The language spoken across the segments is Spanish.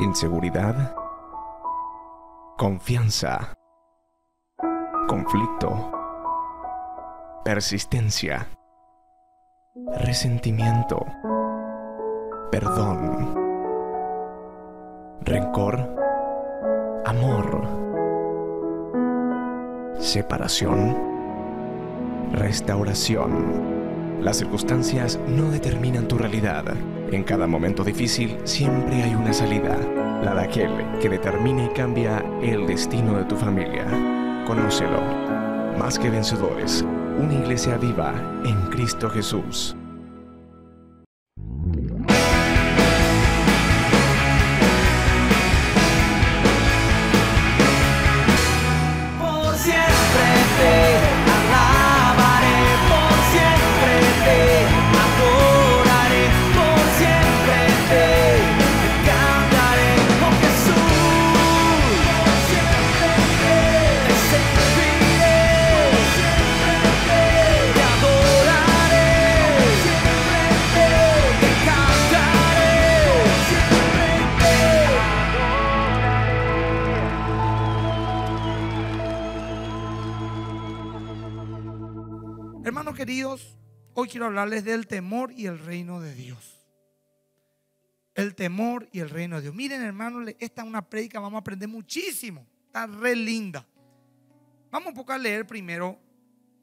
inseguridad, confianza, conflicto, persistencia, resentimiento, perdón, rencor, amor, separación, restauración. Las circunstancias no determinan tu realidad. En cada momento difícil siempre hay una salida, la de aquel que determina y cambia el destino de tu familia. Conócelo. Más que vencedores, una iglesia viva en Cristo Jesús. Quiero hablarles del temor y el reino de Dios. El temor y el reino de Dios. Miren, hermanos, esta es una prédica, vamos a aprender muchísimo. Está re linda. Vamos un poco a leer primero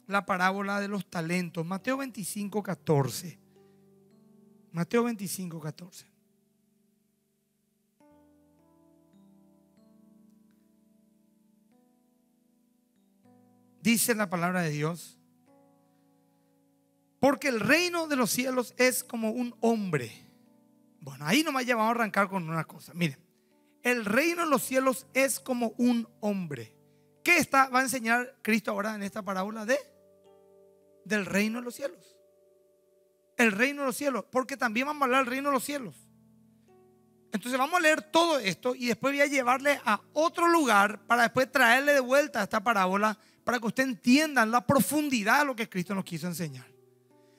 la parábola de los talentos. Mateo 25, 14. Mateo 25, 14. Dice la palabra de Dios. Porque el reino de los cielos es como un hombre. Bueno, ahí nomás ya vamos a arrancar con una cosa. Miren, el reino de los cielos es como un hombre. ¿Qué está, va a enseñar Cristo ahora en esta parábola de? Del reino de los cielos. El reino de los cielos. Porque también vamos a hablar del reino de los cielos. Entonces vamos a leer todo esto y después voy a llevarle a otro lugar para después traerle de vuelta esta parábola para que usted entiendan la profundidad de lo que Cristo nos quiso enseñar.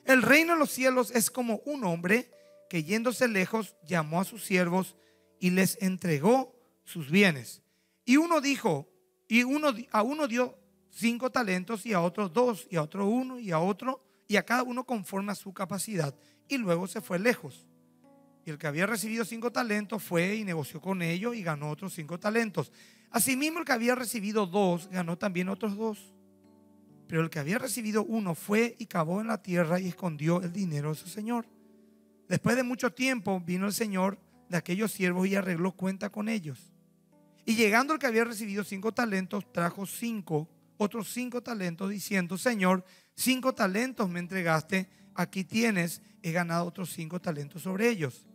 El reino de los cielos es como un hombre que yéndose lejos llamó a sus siervos y les entregó sus bienes. Y uno dijo, y uno a uno dio cinco talentos y a otro dos y a otro uno y a otro y a cada uno conforme a su capacidad. Y luego se fue lejos. Y el que había recibido cinco talentos fue y negoció con ellos y ganó otros cinco talentos. Asimismo el que había recibido dos ganó también otros dos. Pero el que había recibido uno fue y cavó en la tierra y escondió el dinero de su señor. Después de mucho tiempo vino el señor de aquellos siervos y arregló cuenta con ellos. Y llegando el que había recibido cinco talentos, trajo cinco, otros cinco talentos, diciendo, Señor, cinco talentos me entregaste, aquí tienes, he ganado otros cinco talentos sobre ellos.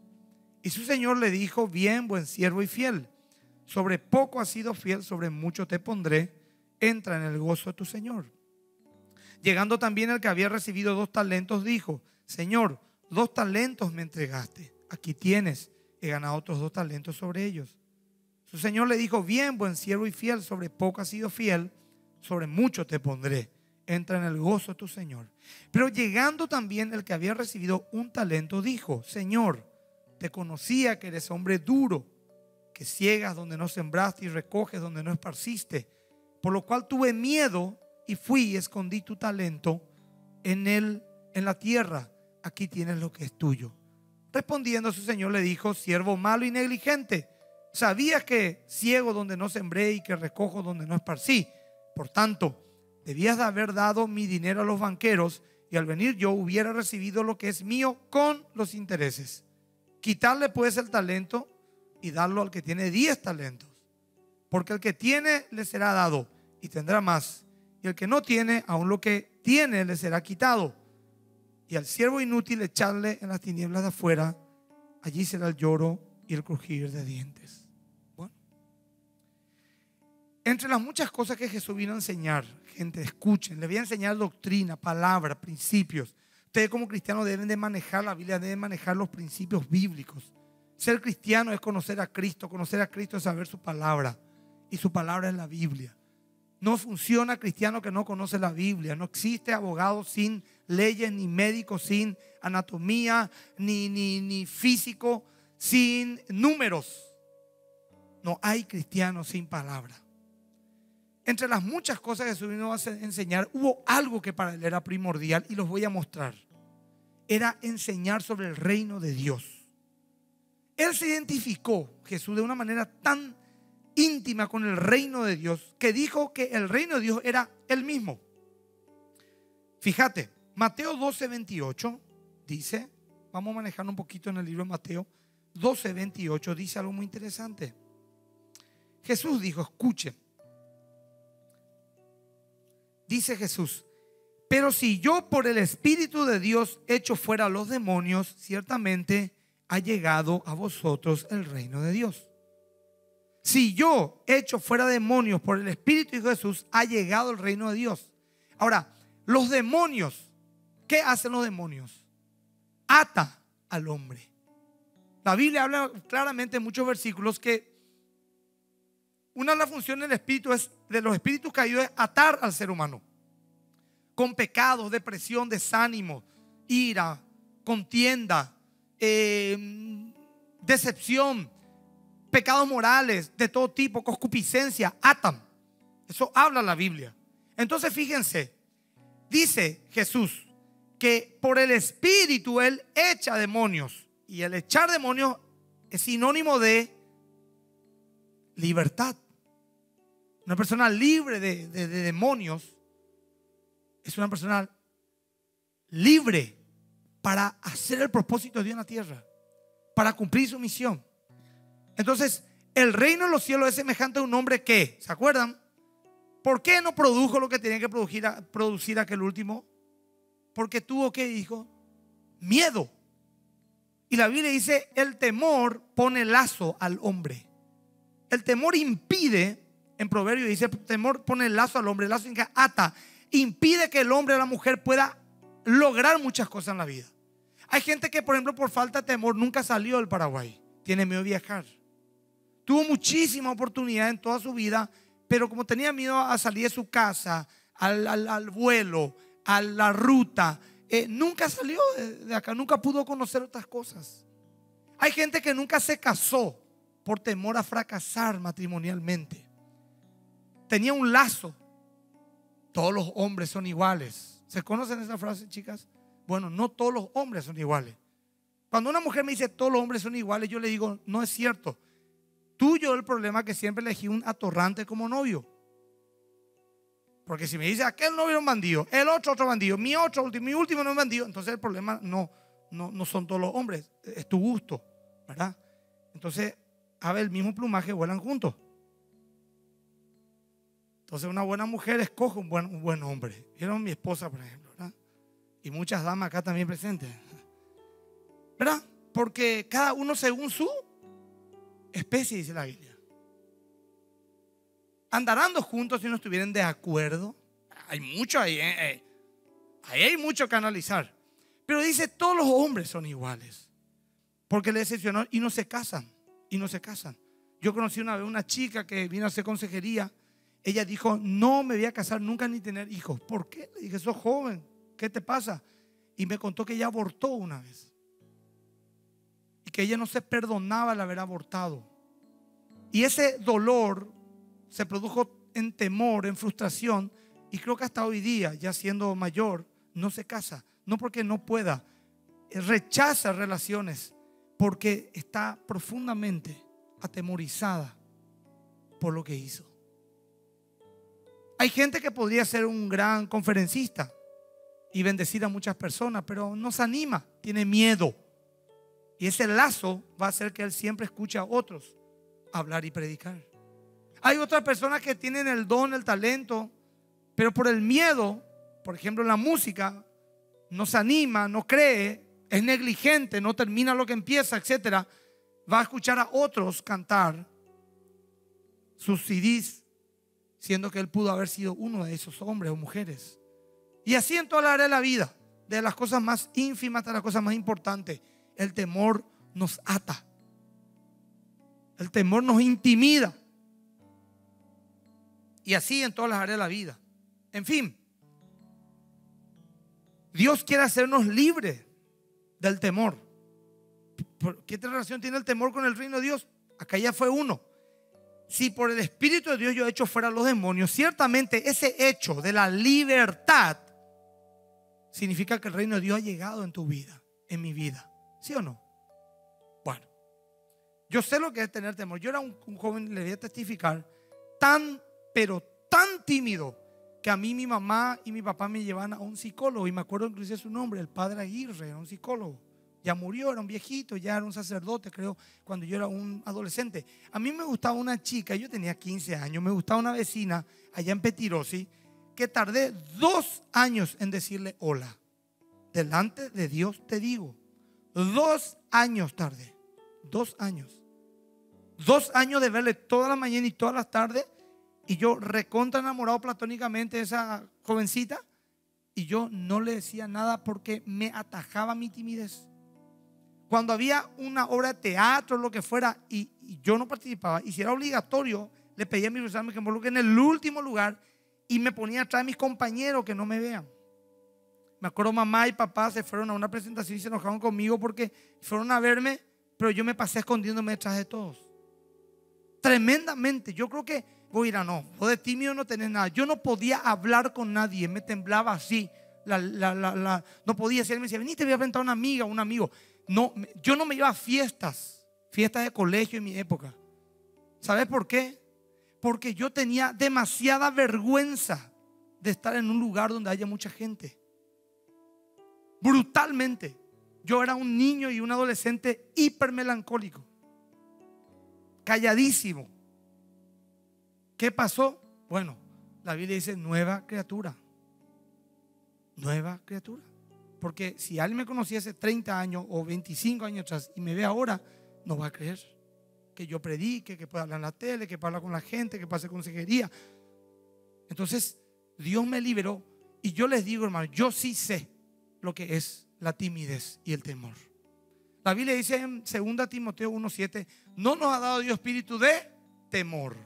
Y su señor le dijo, bien, buen siervo y fiel, sobre poco has sido fiel, sobre mucho te pondré, entra en el gozo de tu señor. Llegando también el que había recibido dos talentos, dijo, Señor, dos talentos me entregaste, aquí tienes, he ganado otros dos talentos sobre ellos. Su señor le dijo, bien, buen siervo y fiel, sobre poco has sido fiel, sobre mucho te pondré, entra en el gozo de tu señor. Pero llegando también el que había recibido un talento, dijo, Señor, te conocía que eres hombre duro, que ciegas donde no sembraste y recoges donde no esparciste, por lo cual tuve miedo y fui y escondí tu talento en él en la tierra. Aquí tienes lo que es tuyo. Respondiendo su señor le dijo, siervo malo y negligente, sabías que ciego donde no sembré y que recojo donde no esparcí. Por tanto, debías de haber dado mi dinero a los banqueros y al venir yo hubiera recibido lo que es mío con los intereses. Quitarle pues el talento y darlo al que tiene diez talentos. Porque el que tiene le será dado y tendrá más. Y el que no tiene, aun lo que tiene le será quitado. Y al siervo inútil echarle en las tinieblas de afuera, allí será el lloro y el crujir de dientes. Bueno, entre las muchas cosas que Jesús vino a enseñar, gente, escuchen, le voy a enseñar doctrina, palabra, principios. Ustedes como cristianos deben de manejar la Biblia, deben manejar los principios bíblicos. Ser cristiano es conocer a Cristo, conocer a Cristo es saber su palabra. Y su palabra es la Biblia. No funciona cristiano que no conoce la Biblia. No existe abogado sin leyes, ni médico sin anatomía, ni, ni, ni físico sin números. No hay cristiano sin palabra. Entre las muchas cosas que Jesús vino a enseñar, hubo algo que para él era primordial y los voy a mostrar. Era enseñar sobre el reino de Dios. Él se identificó, Jesús, de una manera tan íntima con el reino de Dios, que dijo que el reino de Dios era él mismo. Fíjate, Mateo 12, 28 dice, vamos a manejar un poquito en el libro de Mateo 12, 28, dice algo muy interesante. Jesús dijo, escuche, dice Jesús, pero si yo por el Espíritu de Dios echo fuera a los demonios, ciertamente ha llegado a vosotros el reino de Dios. Si yo echo fuera demonios por el Espíritu de Jesús, ha llegado el reino de Dios. Ahora, los demonios, ¿qué hacen los demonios? Ata al hombre. La Biblia habla claramente en muchos versículos que una de las funciones del espíritu es, de los espíritus caídos es atar al ser humano. Con pecados, depresión, desánimo, ira, contienda, eh, decepción, pecados morales de todo tipo, concupiscencia, atan. Eso habla la Biblia. Entonces fíjense, dice Jesús que por el Espíritu Él echa demonios. Y el echar demonios es sinónimo de libertad. Una persona libre de, de demonios es una persona libre para hacer el propósito de Dios en la tierra, para cumplir su misión. Entonces, el reino de los cielos es semejante a un hombre que, ¿se acuerdan? ¿Por qué no produjo lo que tenía que producir, producir aquel último? Porque tuvo que, dijo, miedo. Y la Biblia dice, el temor pone lazo al hombre. El temor impide en Proverbio dice, temor pone lazo al hombre, el lazo que ata, impide que el hombre o la mujer pueda lograr muchas cosas en la vida. Hay gente que, por ejemplo, por falta de temor nunca salió del Paraguay, tiene miedo de viajar. Tuvo muchísima oportunidad en toda su vida, pero como tenía miedo a salir de su casa, al, vuelo, a la ruta, eh, nunca salió de acá, nunca pudo conocer otras cosas. Hay gente que nunca se casó por temor a fracasar matrimonialmente tenía un lazo. Todos los hombres son iguales. ¿Se conocen esa frase, chicas? Bueno, no todos los hombres son iguales. Cuando una mujer me dice todos los hombres son iguales, yo le digo, no es cierto. Tuyo el problema que siempre elegí un atorrante como novio. Porque si me dice aquel novio es un bandido, el otro otro bandido, mi otro mi último no es bandido, entonces el problema no, no, no son todos los hombres, es tu gusto, ¿verdad? Entonces, a ver, el mismo plumaje vuelan juntos. Entonces una buena mujer escoge un buen, un buen hombre. Vieron mi esposa, por ejemplo, ¿verdad? Y muchas damas acá también presentes. ¿Verdad? Porque cada uno según su especie, dice la Biblia. Andarán dos juntos si no estuvieran de acuerdo. Hay mucho ahí, ¿eh? eh. Ahí hay mucho que analizar. Pero dice, todos los hombres son iguales. Porque le decepcionó y no se casan. Y no se casan. Yo conocí una vez una chica que vino a hacer consejería ella dijo, no me voy a casar nunca ni tener hijos. ¿Por qué? Le dije, sos joven, ¿qué te pasa? Y me contó que ella abortó una vez. Que ella no se perdonaba el haber abortado. Y ese dolor se produjo en temor, en frustración. Y creo que hasta hoy día, ya siendo mayor, no se casa. No porque no pueda. Rechaza relaciones porque está profundamente atemorizada por lo que hizo. Hay gente que podría ser un gran conferencista y bendecir a muchas personas, pero no se anima, tiene miedo. Y ese lazo va a hacer que él siempre escuche a otros hablar y predicar. Hay otras personas que tienen el don, el talento, pero por el miedo, por ejemplo la música, no se anima, no cree, es negligente, no termina lo que empieza, etcétera, va a escuchar a otros cantar sus CDs siendo que él pudo haber sido uno de esos hombres o mujeres. Y así en toda la área de la vida, de las cosas más ínfimas hasta las cosas más importantes, el temor nos ata. El temor nos intimida. Y así en todas las áreas de la vida. En fin, Dios quiere hacernos libres del temor. ¿Qué relación tiene el temor con el reino de Dios? Acá ya fue uno. si por el Espíritu de Dios yo he hecho fuera a los demonios, ciertamente ese hecho de la libertad significa que el reino de Dios ha llegado en tu vida, en mi vida. ¿Sí o no? Bueno, yo sé lo que es tener temor. Yo era un, joven, le voy a testificar, tan, pero tan tímido que a mí mi mamá y mi papá me llevaban a un psicólogo y me acuerdo inclusive su nombre, el padre Aguirre, era un psicólogo. Ya murió, era un viejito, ya era un sacerdote, creo, cuando yo era un adolescente. A mí me gustaba una chica, yo tenía 15 años, me gustaba una vecina allá en Petirosi, que tardé dos años en decirle hola. Delante de Dios te digo, dos años tardé, dos años. Dos años de verle toda la mañana y todas las tardes y yo recontra enamorado platónicamente de esa jovencita y yo no le decía nada porque me atajaba mi timidez. Cuando había una obra de teatro, lo que fuera, y, yo no participaba, y si era obligatorio, le pedía a mis profesores que me involucren en el último lugar y me ponía atrás de mis compañeros que no me vean. Me acuerdo mamá y papá se fueron a una presentación y se enojaron conmigo porque fueron a verme, pero yo me pasé escondiéndome detrás de todos. Tremendamente. Yo creo que, voy a ir a no, vos de tímido no tenés nada. Yo no podía hablar con nadie, me temblaba así. La, la, la, no podía decir, me decía, vení, te voy a presentar a una amiga, un amigo. No, yo no me iba a fiestas, fiestas de colegio en mi época. ¿Sabes por qué? Porque yo tenía demasiada vergüenza de estar en un lugar donde haya mucha gente. Brutalmente. Yo era un niño y un adolescente hiper melancólico. Calladísimo. ¿Qué pasó? Bueno, la Biblia dice nueva criatura. Nueva criatura. Porque si alguien me conocía hace 30 años o 25 años atrás y me ve ahora, no va a creer que yo predique, que pueda hablar en la tele, que pueda hablar con la gente, que pase consejería. Entonces, Dios me liberó y yo les digo, hermano, yo sí sé lo que es la timidez y el temor. La Biblia dice en 2 Timoteo 1:7, no nos ha dado Dios espíritu de temor,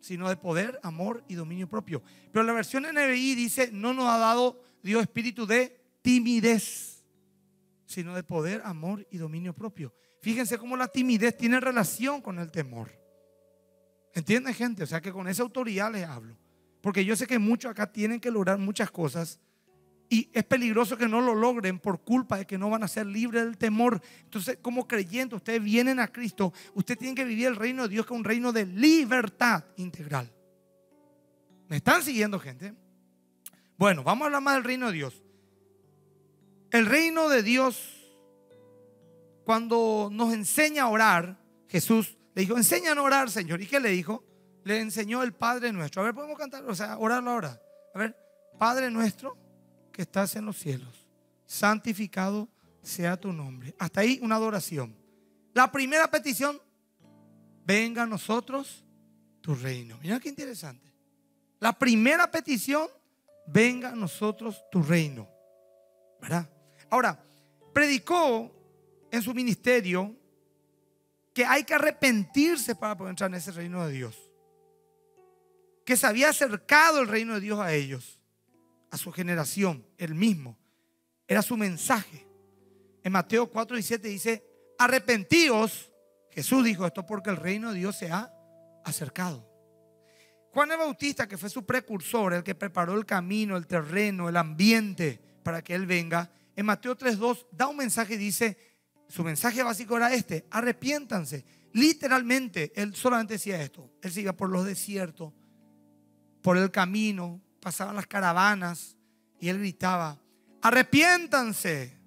sino de poder, amor y dominio propio. Pero la versión NBI dice, no nos ha dado Dios espíritu de timidez, sino de poder, amor y dominio propio. Fíjense cómo la timidez tiene relación con el temor. ¿Entienden, gente? O sea que con esa autoridad les hablo. Porque yo sé que muchos acá tienen que lograr muchas cosas y es peligroso que no lo logren por culpa de que no van a ser libres del temor. Entonces, como creyentes, ustedes vienen a Cristo, ustedes tienen que vivir el reino de Dios que es un reino de libertad integral. ¿Me están siguiendo, gente? Bueno, vamos a hablar más del reino de Dios. El reino de Dios, cuando nos enseña a orar, Jesús le dijo, enséñanos a orar, Señor. ¿Y qué le dijo? Le enseñó el Padre nuestro. A ver, podemos cantar, o sea, orarlo ahora. A ver, Padre nuestro que estás en los cielos, santificado sea tu nombre. Hasta ahí una adoración. La primera petición, venga a nosotros tu reino. Mira qué interesante. La primera petición, venga a nosotros tu reino. ¿Verdad? Ahora, predicó en su ministerio que hay que arrepentirse para poder entrar en ese reino de Dios. Que se había acercado el reino de Dios a ellos, a su generación, el mismo. Era su mensaje. En Mateo 4 y 7 dice, arrepentíos. Jesús dijo esto porque el reino de Dios se ha acercado. Juan el Bautista, que fue su precursor, el que preparó el camino, el terreno, el ambiente para que Él venga, en Mateo 3.2 da un mensaje y dice, su mensaje básico era este, arrepiéntanse. Literalmente, Él solamente decía esto. Él se iba por los desiertos, por el camino, pasaban las caravanas y Él gritaba, arrepiéntanse,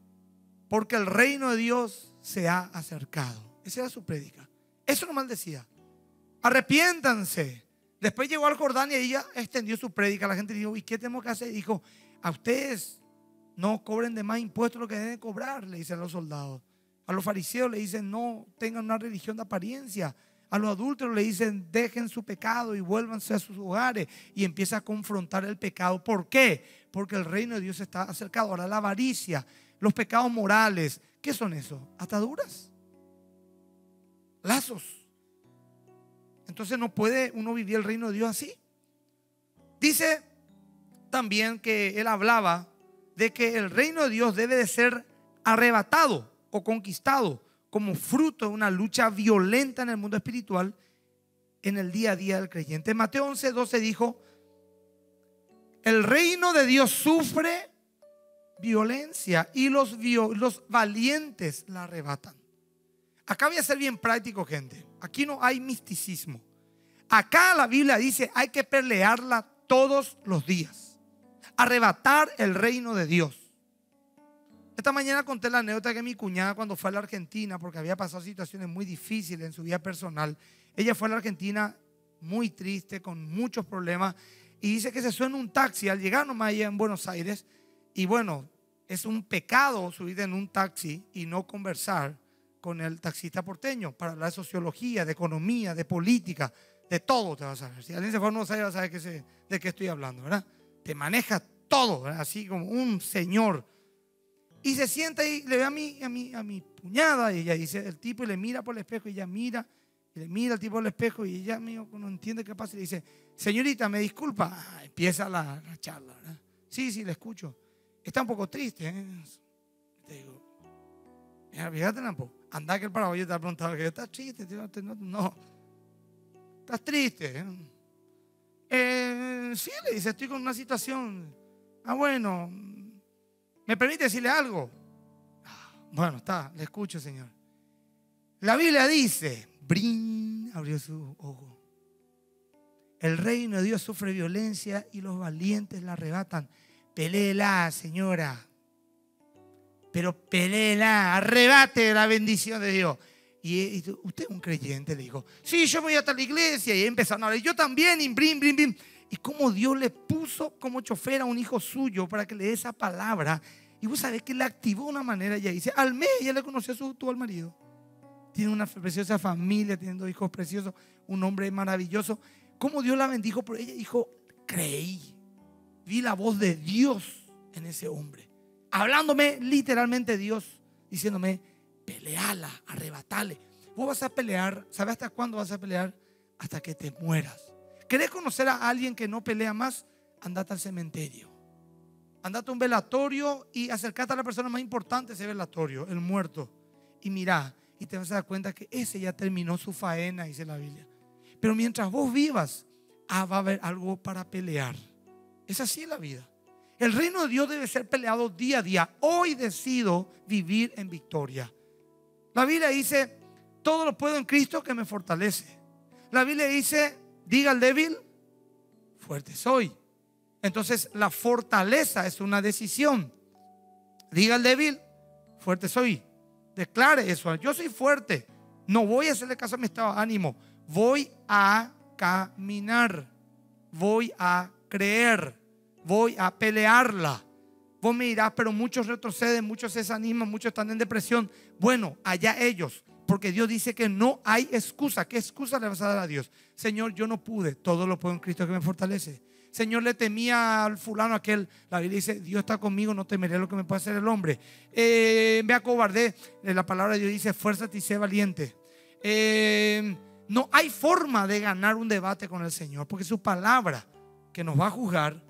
porque el reino de Dios se ha acercado. Esa era su prédica. Eso nomás decía, arrepiéntanse. Después llegó al Jordán y ella extendió su prédica. La gente dijo, ¿y qué tenemos que hacer? Dijo, a ustedes no cobren de más impuestos lo que deben cobrar, le dicen los soldados. A los fariseos le dicen, no tengan una religión de apariencia. A los adúlteros le dicen, dejen su pecado y vuélvanse a sus hogares. Y empieza a confrontar el pecado. ¿Por qué? Porque el reino de Dios está acercado. Ahora la avaricia, los pecados morales, ¿qué son eso? Ataduras, lazos. Entonces no puede uno vivir el reino de Dios así. Dice también que él hablaba de que el reino de Dios debe de ser arrebatado o conquistado como fruto de una lucha violenta en el mundo espiritual en el día a día del creyente. Mateo 11, 12 dijo, el reino de Dios sufre violencia y los, los valientes la arrebatan. Acá voy a ser bien práctico, gente. Aquí no hay misticismo. Acá la Biblia dice hay que pelearla todos los días. Arrebatar el reino de Dios. Esta mañana conté la anécdota que mi cuñada cuando fue a la Argentina, porque había pasado situaciones muy difíciles en su vida personal, ella fue a la Argentina muy triste, con muchos problemas, y dice que se suena un taxi al llegar nomás allá en Buenos Aires, y bueno, es un pecado subir en un taxi y no conversar con el taxista porteño para hablar de sociología, de economía, de política, de todo te vas a saber. Si alguien se fue a Buenos Aires, va a saber de qué estoy hablando, ¿verdad? Te maneja todo, así como un señor y se sienta y le ve a mi, a mi, a mi puñada y ella dice, el tipo y le mira por el espejo y ella mira, y le mira al tipo por el espejo y ella mío, no entiende qué pasa y le dice, señorita, me disculpa. Ah, empieza la, charla, ¿verdad? Sí, sí, le escucho. Está un poco triste. ¿eh? Te digo, fíjate, Lampo, anda que el paraguayo te ha preguntado que estás triste. No, no, estás triste. ¿eh? Eh, sí, le dice, estoy con una situación. Ah, bueno, ¿Me permite decirle algo? Bueno, está, le escucho, Señor. La Biblia dice, Brin abrió su ojo. El reino de Dios sufre violencia y los valientes la arrebatan. Peléela, señora. Pero peléela, arrebate la bendición de Dios. Y, usted es un creyente, le dijo. Sí, yo voy hasta la iglesia. Y empezaron a hablar. Yo también, y brin, brin, brin y cómo Dios le puso como chofer a un hijo suyo para que le dé esa palabra. Y vos sabés que le activó de una manera. Ella dice, al mes ella le conoció a su al marido. Tiene una preciosa familia, tiene dos hijos preciosos, un hombre maravilloso. Cómo Dios la bendijo por ella. Dijo, creí. Vi la voz de Dios en ese hombre. Hablándome literalmente Dios, diciéndome, peleala, arrebatale. Vos vas a pelear, ¿sabes hasta cuándo vas a pelear? Hasta que te mueras. ¿Querés conocer a alguien que no pelea más? Andate al cementerio. Andate a un velatorio y acercate a la persona más importante de ese velatorio, el muerto. Y mira, y te vas a dar cuenta que ese ya terminó su faena, dice la Biblia. Pero mientras vos vivas, ah, va a haber algo para pelear. Es así la vida. El reino de Dios debe ser peleado día a día. Hoy decido vivir en victoria. La Biblia dice, todo lo puedo en Cristo que me fortalece. La Biblia dice, diga al débil, fuerte soy. Entonces la fortaleza es una decisión. Diga al débil, fuerte soy. Declare eso. Yo soy fuerte. No voy a hacerle caso a mi estado de ánimo. Voy a caminar. Voy a creer. Voy a pelearla. Vos me dirás, pero muchos retroceden, muchos se desaniman, muchos están en depresión. Bueno, allá ellos. Porque Dios dice que no hay excusa. ¿Qué excusa le vas a dar a Dios? Señor, yo no pude. Todo lo puedo en Cristo que me fortalece. Señor, le temía al fulano aquel. La Biblia dice, Dios está conmigo, no temeré lo que me puede hacer el hombre. Eh, me acobardé. La palabra de Dios dice, fuérzate y sé valiente. Eh, no hay forma de ganar un debate con el Señor, porque su palabra que nos va a juzgar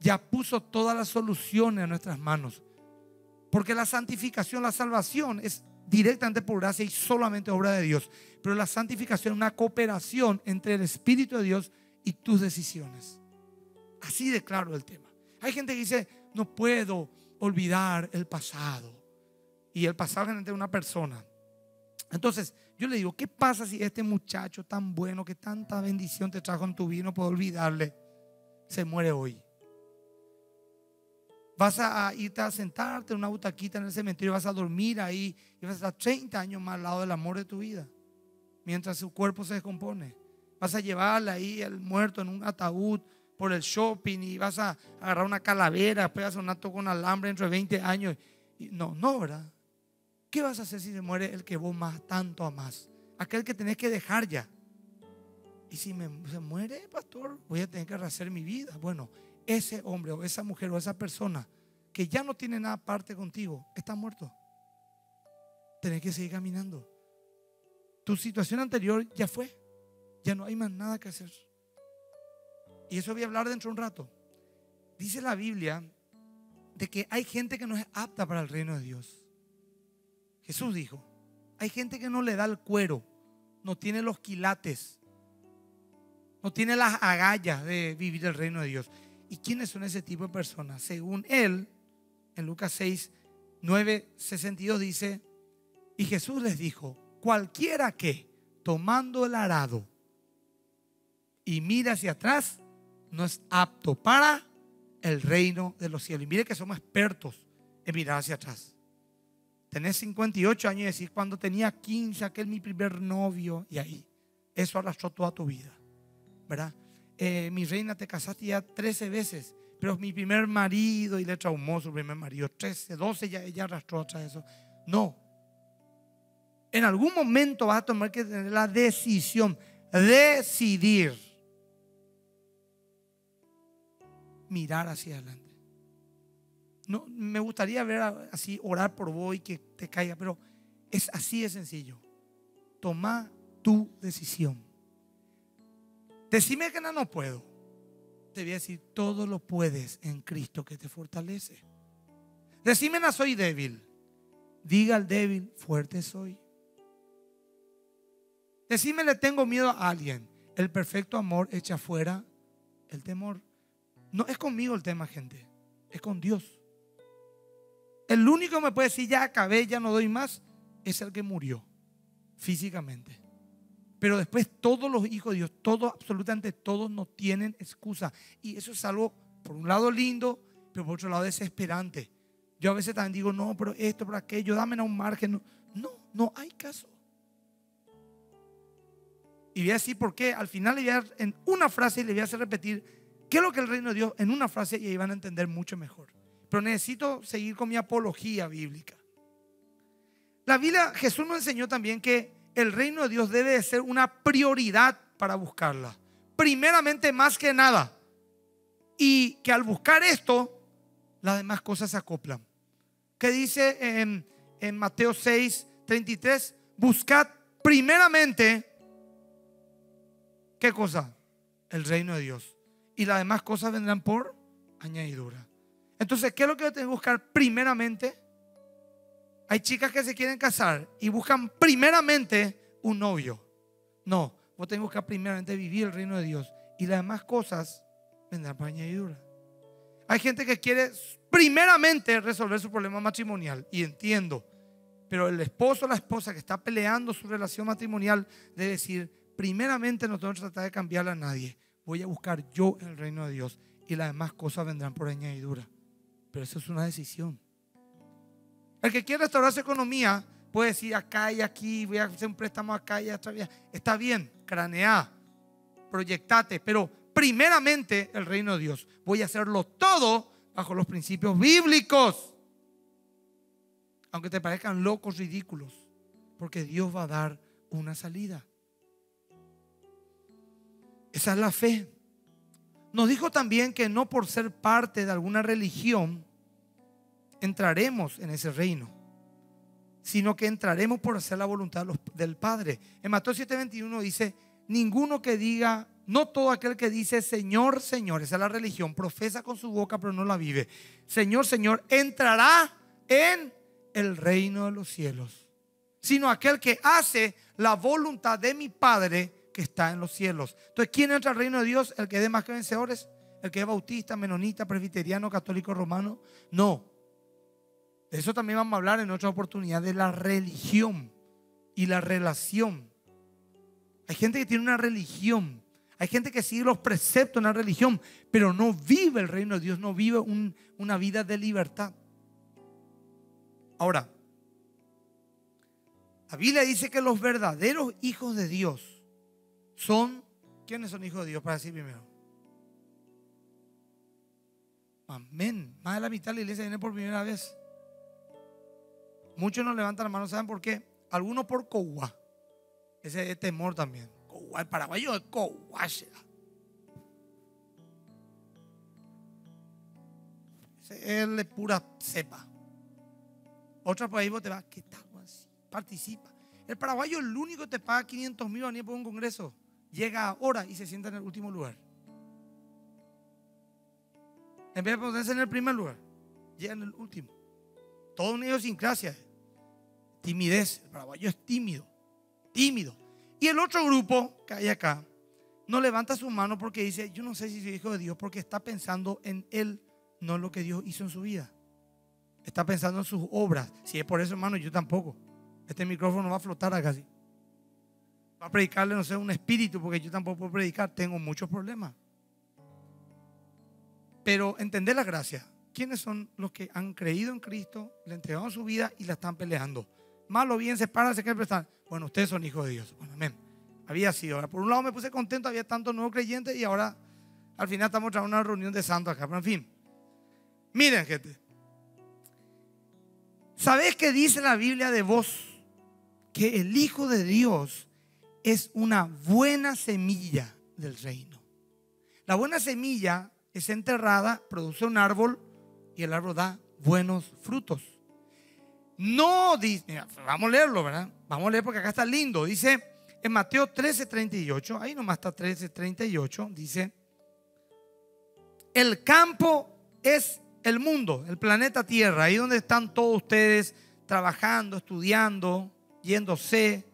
ya puso todas las soluciones en nuestras manos. Porque la santificación, la salvación es directamente por gracia y solamente obra de Dios. Pero la santificación es una cooperación entre el Espíritu de Dios y tus decisiones. Así de claro el tema. Hay gente que dice, no puedo olvidar el pasado. Y el pasado es de una persona. Entonces, yo le digo, ¿qué pasa si este muchacho tan bueno, que tanta bendición te trajo en tu vida, no puedo olvidarle, se muere hoy? Vas a irte a sentarte en una butaquita en el cementerio, vas a dormir ahí y vas a estar 30 años más al lado del amor de tu vida, mientras su cuerpo se descompone. Vas a llevarle ahí el muerto en un ataúd por el shopping y vas a agarrar una calavera, después vas a un acto con alambre dentro de 20 años. no, no, ¿verdad? ¿Qué vas a hacer si se muere el que vos más tanto amás? Aquel que tenés que dejar ya. Y si me, se muere, pastor, voy a tener que rehacer mi vida. Bueno, ese hombre o esa mujer o esa persona que ya no tiene nada parte contigo, está muerto. Tenés que seguir caminando. Tu situación anterior ya fue. Ya no hay más nada que hacer. Y eso voy a hablar dentro de un rato. Dice la Biblia de que hay gente que no es apta para el reino de Dios. Jesús dijo, hay gente que no le da el cuero no tiene los quilates, no tiene las agallas de vivir el reino de Dios. ¿Y quiénes son ese tipo de personas? Según él, en Lucas 6, 9, 62 dice, y Jesús les dijo, cualquiera que tomando el arado y mira hacia atrás, no es apto para el reino de los cielos. Y mire que somos expertos en mirar hacia atrás. Tenés 58 años y decís, cuando tenía 15, aquel mi primer novio, y ahí, eso arrastró toda tu vida, ¿verdad? Eh, mi reina, te casaste ya 13 veces, pero mi primer marido, y le traumó su primer marido, 13, 12, ya ella arrastró atrás eso. No. En algún momento vas a tomar que tener la decisión, decidir mirar hacia adelante. No, me gustaría ver así, orar por vos y que te caiga, pero es así de sencillo. Toma tu decisión. Decime que no, no puedo. Te voy a decir, todo lo puedes en Cristo que te fortalece. Decime no soy débil. Diga al débil, fuerte soy. Decime le tengo miedo a alguien. El perfecto amor echa fuera el temor. No es conmigo el tema, gente. Es con Dios. El único que me puede decir, ya acabé, ya no doy más, es el que murió físicamente. Pero después todos los hijos de Dios, todos, absolutamente todos, no tienen excusa. Y eso es algo, por un lado lindo, pero por otro lado desesperante. Yo a veces también digo, no, pero esto, pero aquello, dame un margen. No, no, no hay caso. Y voy a decir por qué. Al final le voy a dar en una frase y le voy a hacer repetir qué es lo que el reino de Dios en una frase y ahí van a entender mucho mejor. Pero necesito seguir con mi apología bíblica. La Biblia, Jesús nos enseñó también que el reino de Dios debe de ser una prioridad para buscarla. Primeramente, más que nada. Y que al buscar esto, las demás cosas se acoplan. ¿Qué dice en, en Mateo 6, 33? Buscad primeramente, ¿qué cosa? El reino de Dios. Y las demás cosas vendrán por añadidura. Entonces, ¿qué es lo que yo tengo que buscar primeramente? Hay chicas que se quieren casar y buscan primeramente un novio. No, vos tenés que buscar primeramente vivir el reino de Dios y las demás cosas vendrán por añadidura. Hay gente que quiere primeramente resolver su problema matrimonial y entiendo, pero el esposo o la esposa que está peleando su relación matrimonial debe decir, primeramente no tengo que tratar de cambiarle a nadie, voy a buscar yo el reino de Dios y las demás cosas vendrán por añadidura. Pero eso es una decisión. El que quiere restaurar su economía puede decir acá y aquí, voy a hacer un préstamo acá y allá. Está bien, cranea, proyectate, pero primeramente el reino de Dios. Voy a hacerlo todo bajo los principios bíblicos. Aunque te parezcan locos, ridículos, porque Dios va a dar una salida. Esa es la fe. Nos dijo también que no por ser parte de alguna religión entraremos en ese reino, sino que entraremos por hacer la voluntad del Padre. En Mateo 7:21 dice, ninguno que diga, no todo aquel que dice Señor, Señor, esa es la religión, profesa con su boca pero no la vive. Señor, Señor, entrará en el reino de los cielos, sino aquel que hace la voluntad de mi Padre que está en los cielos. Entonces, ¿quién entra al reino de Dios? ¿El que dé más que vencedores? ¿El que es bautista, menonita, presbiteriano, católico, romano? No. De eso también vamos a hablar en otra oportunidad, de la religión y la relación. Hay gente que tiene una religión. Hay gente que sigue los preceptos de una religión, pero no vive el reino de Dios, no vive una vida de libertad. Ahora, la Biblia dice que los verdaderos hijos de Dios son, ¿quiénes son hijos de Dios? Para decir primero. Amén. Más de la mitad de la iglesia viene por primera vez. Muchos no levantan la mano, ¿saben por qué? Algunos por Cowa. Ese es temor también. Cowa, el paraguayo es Cowa. Ese es pura cepa. Otra por ahí vos te vas, ¿qué tal? Participa. El paraguayo es el único que te paga 500 mil a por un congreso llega ahora y se sienta en el último lugar. En vez de ponerse en el primer lugar, llega en el último. Todo un idiosincrasia. Timidez. El paraguayo es tímido. Tímido. Y el otro grupo que hay acá no levanta su mano porque dice, yo no sé si soy hijo de Dios porque está pensando en él, no en lo que Dios hizo en su vida. Está pensando en sus obras. Si es por eso, hermano, yo tampoco. Este micrófono va a flotar acá así. Va a predicarle, no sé, un espíritu, porque yo tampoco puedo predicar. Tengo muchos problemas. Pero entender la gracia. ¿Quiénes son los que han creído en Cristo, le entregaron su vida y la están peleando? Malo bien, sepárense que están. Bueno, ustedes son hijos de Dios. Bueno, amén. Había sido. Por un lado me puse contento, había tantos nuevos creyentes y ahora al final estamos en una reunión de santos acá. Pero en fin. Miren, gente. ¿Sabes qué dice la Biblia de vos? Que el Hijo de Dios es una buena semilla del reino. La buena semilla es enterrada, produce un árbol y el árbol da buenos frutos. No dice, vamos a leerlo, ¿verdad? Vamos a leer porque acá está lindo. Dice en Mateo 13, 38, ahí nomás está 13, 38, dice, el campo es el mundo, el planeta Tierra, ahí donde están todos ustedes trabajando, estudiando, yéndose.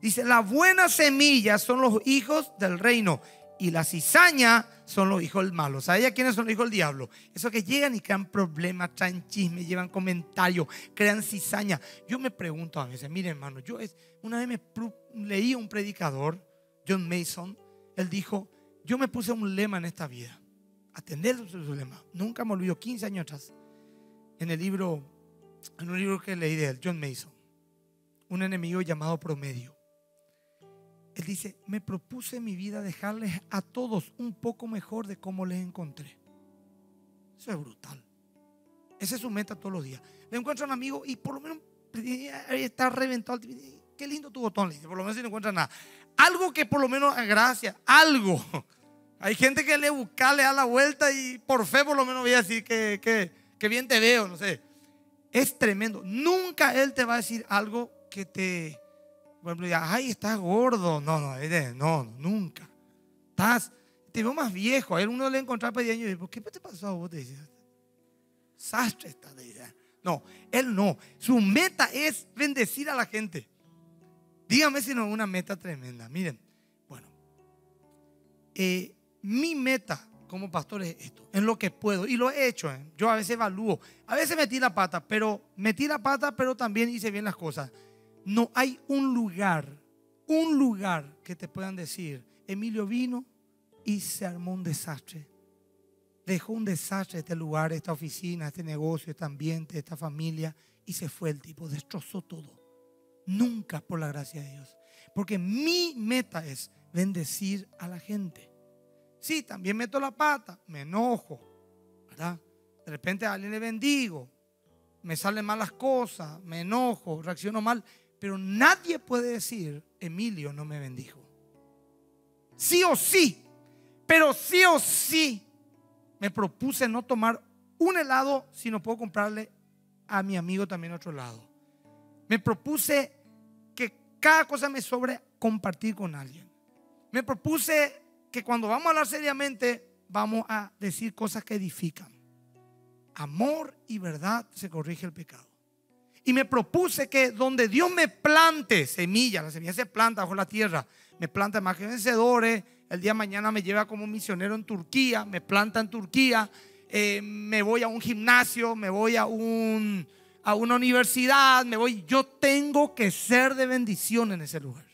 Dice, la buena semilla son los hijos del reino y la cizaña son los hijos del malo. ¿Sabes quiénes son los hijos del diablo? Esos que llegan y crean problemas, traen chismes, llevan comentarios, crean cizaña. Yo me pregunto a veces, mire hermano, yo es, una vez me leí a un predicador, John Mason, él dijo, yo me puse un lema en esta vida atender su lema. Nunca me olvido, 15 años atrás, en el libro, en un libro que leí de él, John Mason, un enemigo llamado promedio. Él dice, me propuse en mi vida dejarles a todos un poco mejor de cómo les encontré. Eso es brutal. Esa es su meta todos los días. Le encuentro a un amigo y por lo menos está reventado. Qué lindo tu botón, le dice. Por lo menos si no encuentra nada. Algo que por lo menos, gracias, algo hay gente que le busca, le da la vuelta y por fe por lo menos voy a decir que, que, bien te veo, no sé. Es tremendo. Nunca él te va a decir algo que te, por ejemplo, ay, estás gordo. No, no, no, nunca. Estás, te veo más viejo. A él uno le encontraba pedía y ¿por qué te pasó a vos? Te dice, sastre está, No, él no. Su meta es bendecir a la gente. Dígame si no es una meta tremenda. Miren, bueno, eh, mi meta como pastor es esto, en lo que puedo. Y lo he hecho. ¿eh? Yo a veces evalúo. A veces metí la pata, pero metí la pata, pero también hice bien las cosas. No hay un lugar, un lugar que te puedan decir, Emilio vino y se armó un desastre. Dejó un desastre este lugar, esta oficina, este negocio, este ambiente, esta familia. Y se fue el tipo, destrozó todo. Nunca por la gracia de Dios. Porque mi meta es bendecir a la gente. Sí, también meto la pata, me enojo, ¿verdad? De repente a alguien le bendigo, me salen malas cosas, me enojo, reacciono mal, pero nadie puede decir, Emilio no me bendijo. Sí o sí, pero sí o sí, me propuse no tomar un helado si no puedo comprarle a mi amigo también otro lado. Me propuse que cada cosa me sobre compartir con alguien. Me propuse que cuando vamos a hablar seriamente, vamos a decir cosas que edifican. Amor y verdad se corrige el pecado. Y me propuse que donde Dios me plante semillas, la semilla se planta bajo la tierra, me planta más que vencedores, el día de mañana me lleva como misionero en Turquía, me planta en Turquía, eh, me voy a un gimnasio, me voy a, un, a una universidad, me voy, yo tengo que ser de bendición en ese lugar.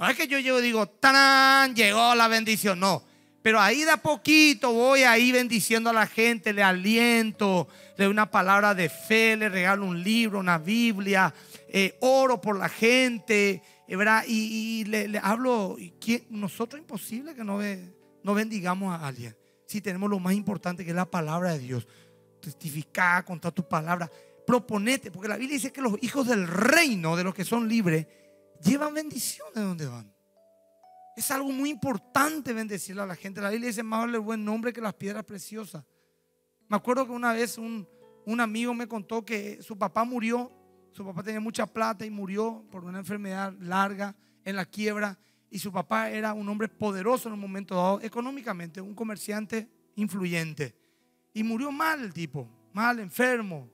No es que yo llego y digo, ¡tan! Llegó la bendición. No. Pero ahí de a poquito voy ahí bendiciendo a la gente, le aliento, le doy una palabra de fe, le regalo un libro, una Biblia, eh, oro por la gente, eh, ¿verdad? Y, le, hablo, nosotros imposible que no, no bendigamos a alguien. Si tenemos lo más importante que es la palabra de Dios. Testificar, contar tu palabra. Proponete, porque la Biblia dice que los hijos del reino, de los que son libres, llevan bendiciones donde van. Es algo muy importante bendecirle a la gente. La Biblia dice más vale buen nombre que las piedras preciosas. Me acuerdo que una vez un, un amigo me contó que su papá murió. Su papá tenía mucha plata y murió por una enfermedad larga en la quiebra. Y su papá era un hombre poderoso en un momento dado, económicamente, un comerciante influyente. Y murió mal el tipo, mal, enfermo.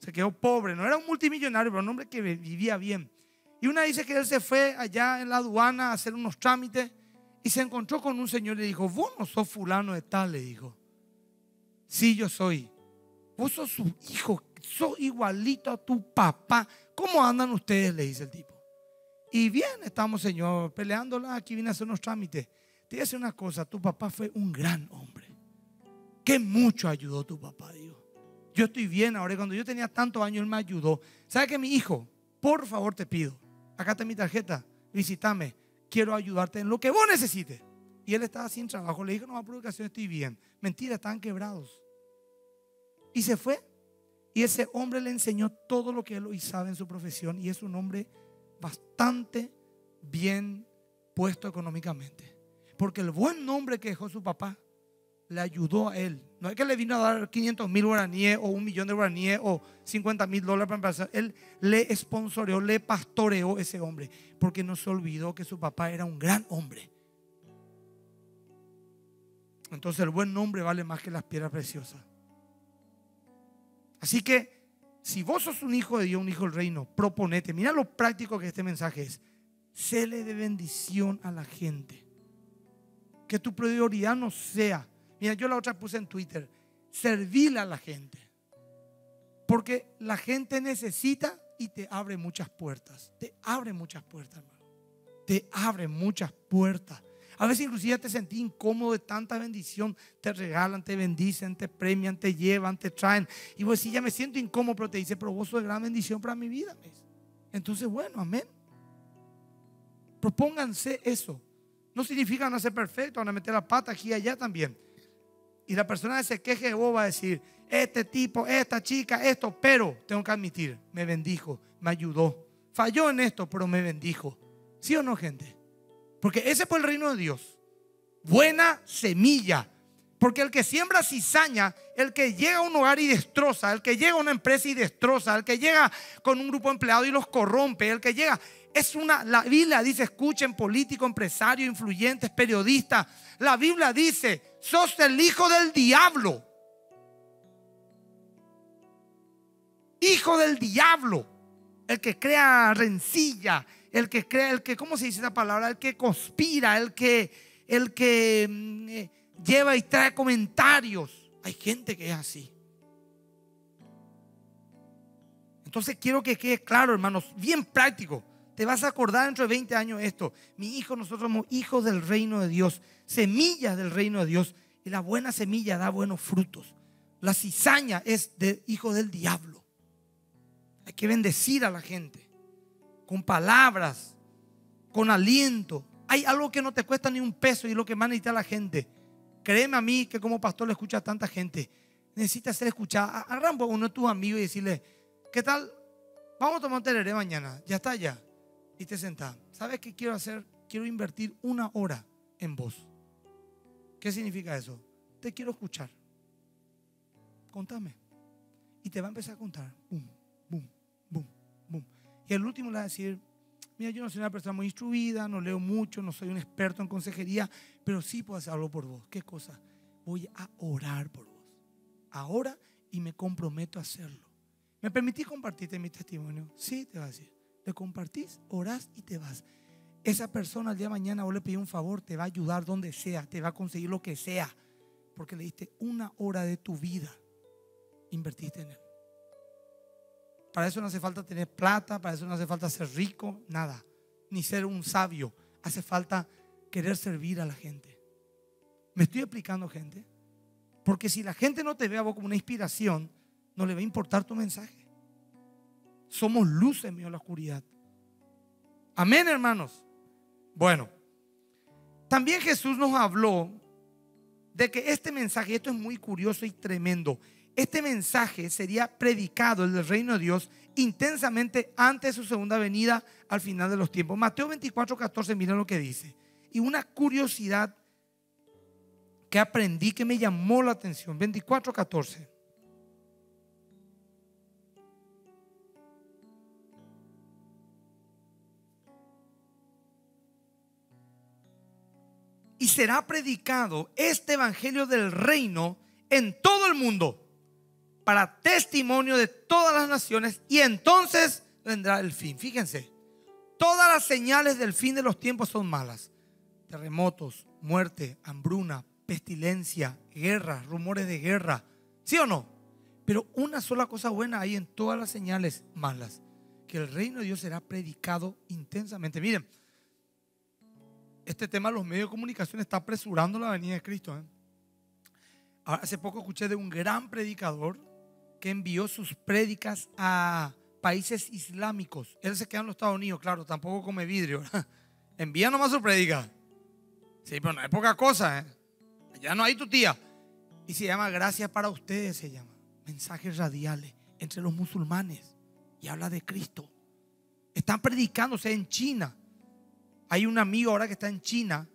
Se quedó pobre. No era un multimillonario, pero un hombre que vivía bien. Y una dice que él se fue allá en la aduana a hacer unos trámites y se encontró con un señor y le dijo, vos no sos fulano de tal, le dijo. Sí, yo soy. Vos sos su hijo, sos igualito a tu papá. ¿Cómo andan ustedes? Le dice el tipo. Y bien, estamos, señor, peleándola. Aquí vine a hacer unos trámites. Te voy a decir una cosa, tu papá fue un gran hombre. Que mucho ayudó tu papá, digo. Yo estoy bien ahora. Cuando yo tenía tantos años, él me ayudó. ¿Sabe que mi hijo? Por favor, te pido. Acá está mi tarjeta. Visítame. Quiero ayudarte en lo que vos necesites. Y él estaba sin trabajo. Le dije, no, a publicación estoy bien. Mentira, estaban quebrados. Y se fue. Y ese hombre le enseñó todo lo que él hoy sabe en su profesión. Y es un hombre bastante bien puesto económicamente. Porque el buen nombre que dejó su papá le ayudó a él. No es que le vino a dar 500 mil guaraníes o un millón de guaraníes o 50 mil dólares para empezar. Él le sponsoreó, le pastoreó ese hombre. Porque no se olvidó que su papá era un gran hombre. Entonces el buen nombre vale más que las piedras preciosas. Así que si vos sos un hijo de Dios, un hijo del reino, proponete. Mira lo práctico que este mensaje es. Sele de bendición a la gente. Que tu prioridad no sea. Mira, yo la otra puse en Twitter. Servirle a la gente. Porque la gente necesita y te abre muchas puertas. Te abre muchas puertas, hermano. Te abre muchas puertas. A veces inclusive te sentí incómodo de tanta bendición. Te regalan, te bendicen, te premian, te llevan, te traen. Y vos decís, ya me siento incómodo, pero te dice, pero vos sos de gran bendición para mi vida. Entonces, bueno, amén. Propónganse eso. No significa no ser perfecto, van a meter la pata aquí y allá también. Y la persona que se queje de vos va a decir, este tipo, esta chica, esto, pero tengo que admitir, me bendijo, me ayudó. Falló en esto, pero me bendijo. ¿Sí o no, gente? Porque ese fue el reino de Dios. Buena semilla. Porque el que siembra cizaña, el que llega a un hogar y destroza, el que llega a una empresa y destroza, el que llega con un grupo de empleados y los corrompe, el que llega, es una, la Biblia dice, escuchen, político, empresario, influyentes, periodistas. La Biblia dice, sos el hijo del diablo. Hijo del diablo. El que crea rencilla, el que crea, el que, ¿cómo se dice esa palabra? El que conspira, el que, el que mm, eh, lleva y trae comentarios. Hay gente que es así. Entonces quiero que quede claro, hermanos, bien práctico. Te vas a acordar dentro de 20 años esto. Mi hijo, nosotros somos hijos del reino de Dios, semillas del reino de Dios. Y la buena semilla da buenos frutos. La cizaña es de hijo del diablo. Hay que bendecir a la gente con palabras, con aliento. Hay algo que no te cuesta ni un peso y lo que más necesita la gente. Créeme a mí que como pastor le escucha a tanta gente. Necesita ser escuchado. Agarra a uno de tus amigos y decirle, ¿qué tal? Vamos a tomar un tereré mañana. Ya está ya. Y te sentás. ¿Sabes qué quiero hacer? Quiero invertir una hora en vos. ¿Qué significa eso? Te quiero escuchar. Contame. Y te va a empezar a contar. Boom, boom, boom, boom. Y el último le va a decir, mira, yo no soy una persona muy instruida, no leo mucho, no soy un experto en consejería, pero sí puedo hacer algo por vos. ¿Qué cosa? Voy a orar por vos. Ahora y me comprometo a hacerlo. ¿Me permitís compartirte mi testimonio? Sí, te va a decir. Le compartís, orás y te vas. Esa persona el día de mañana vos le pedís un favor, te va a ayudar donde sea, te va a conseguir lo que sea, porque le diste una hora de tu vida, invertiste en él. Para eso no hace falta tener plata, para eso no hace falta ser rico, nada. Ni ser un sabio. Hace falta querer servir a la gente. ¿Me estoy explicando, gente? Porque si la gente no te ve a vos como una inspiración, no le va a importar tu mensaje. Somos luz en la oscuridad. Amén, hermanos. Bueno, también Jesús nos habló de que este mensaje, esto es muy curioso y tremendo, este mensaje sería predicado, el del reino de Dios, intensamente antes de su segunda venida al final de los tiempos. Mateo 24, 14, miren lo que dice. Y una curiosidad que aprendí que me llamó la atención. 24, 14. Y será predicado este evangelio del reino en todo el mundo para testimonio de todas las naciones y entonces vendrá el fin. Fíjense, Todas las señales del fin de los tiempos son malas. Terremotos, muerte, hambruna, pestilencia, guerra, rumores de guerra. ¿Sí o no? Pero una sola cosa buena hay en todas las señales malas. Que el reino de Dios será predicado intensamente. Miren, este tema de los medios de comunicación está apresurando la venida de Cristo. ¿eh? Ahora, hace poco escuché de un gran predicador que envió sus prédicas a países islámicos. Él se queda en los Estados Unidos, claro, tampoco come vidrio. Envía nomás su prédica. Sí, pero no es poca cosa. ¿eh? Ya no hay tu tía. Y se llama Gracias para ustedes, se llama. Mensajes radiales entre los musulmanes. Y habla de Cristo. Están predicándose en China. Hay un amigo ahora que está en China.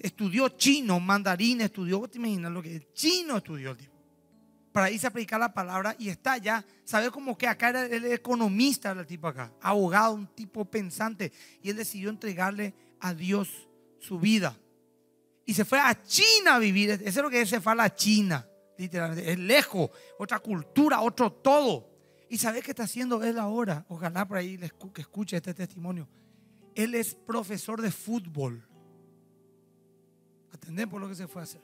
Estudió chino, mandarín, estudió, ¿te imaginas lo que chino estudió el tipo? Para irse a predicar la palabra y está ya, ¿sabes como que acá era el economista el tipo acá? Abogado, un tipo pensante. Y él decidió entregarle a Dios su vida. Y se fue a China a vivir. Eso es lo que es, se fue a la China, literalmente. Es lejos, otra cultura, otro todo. ¿Y sabes qué está haciendo él ahora? Ojalá por ahí que escuche este testimonio. Él es profesor de fútbol. Atendemos por lo que se fue a hacer.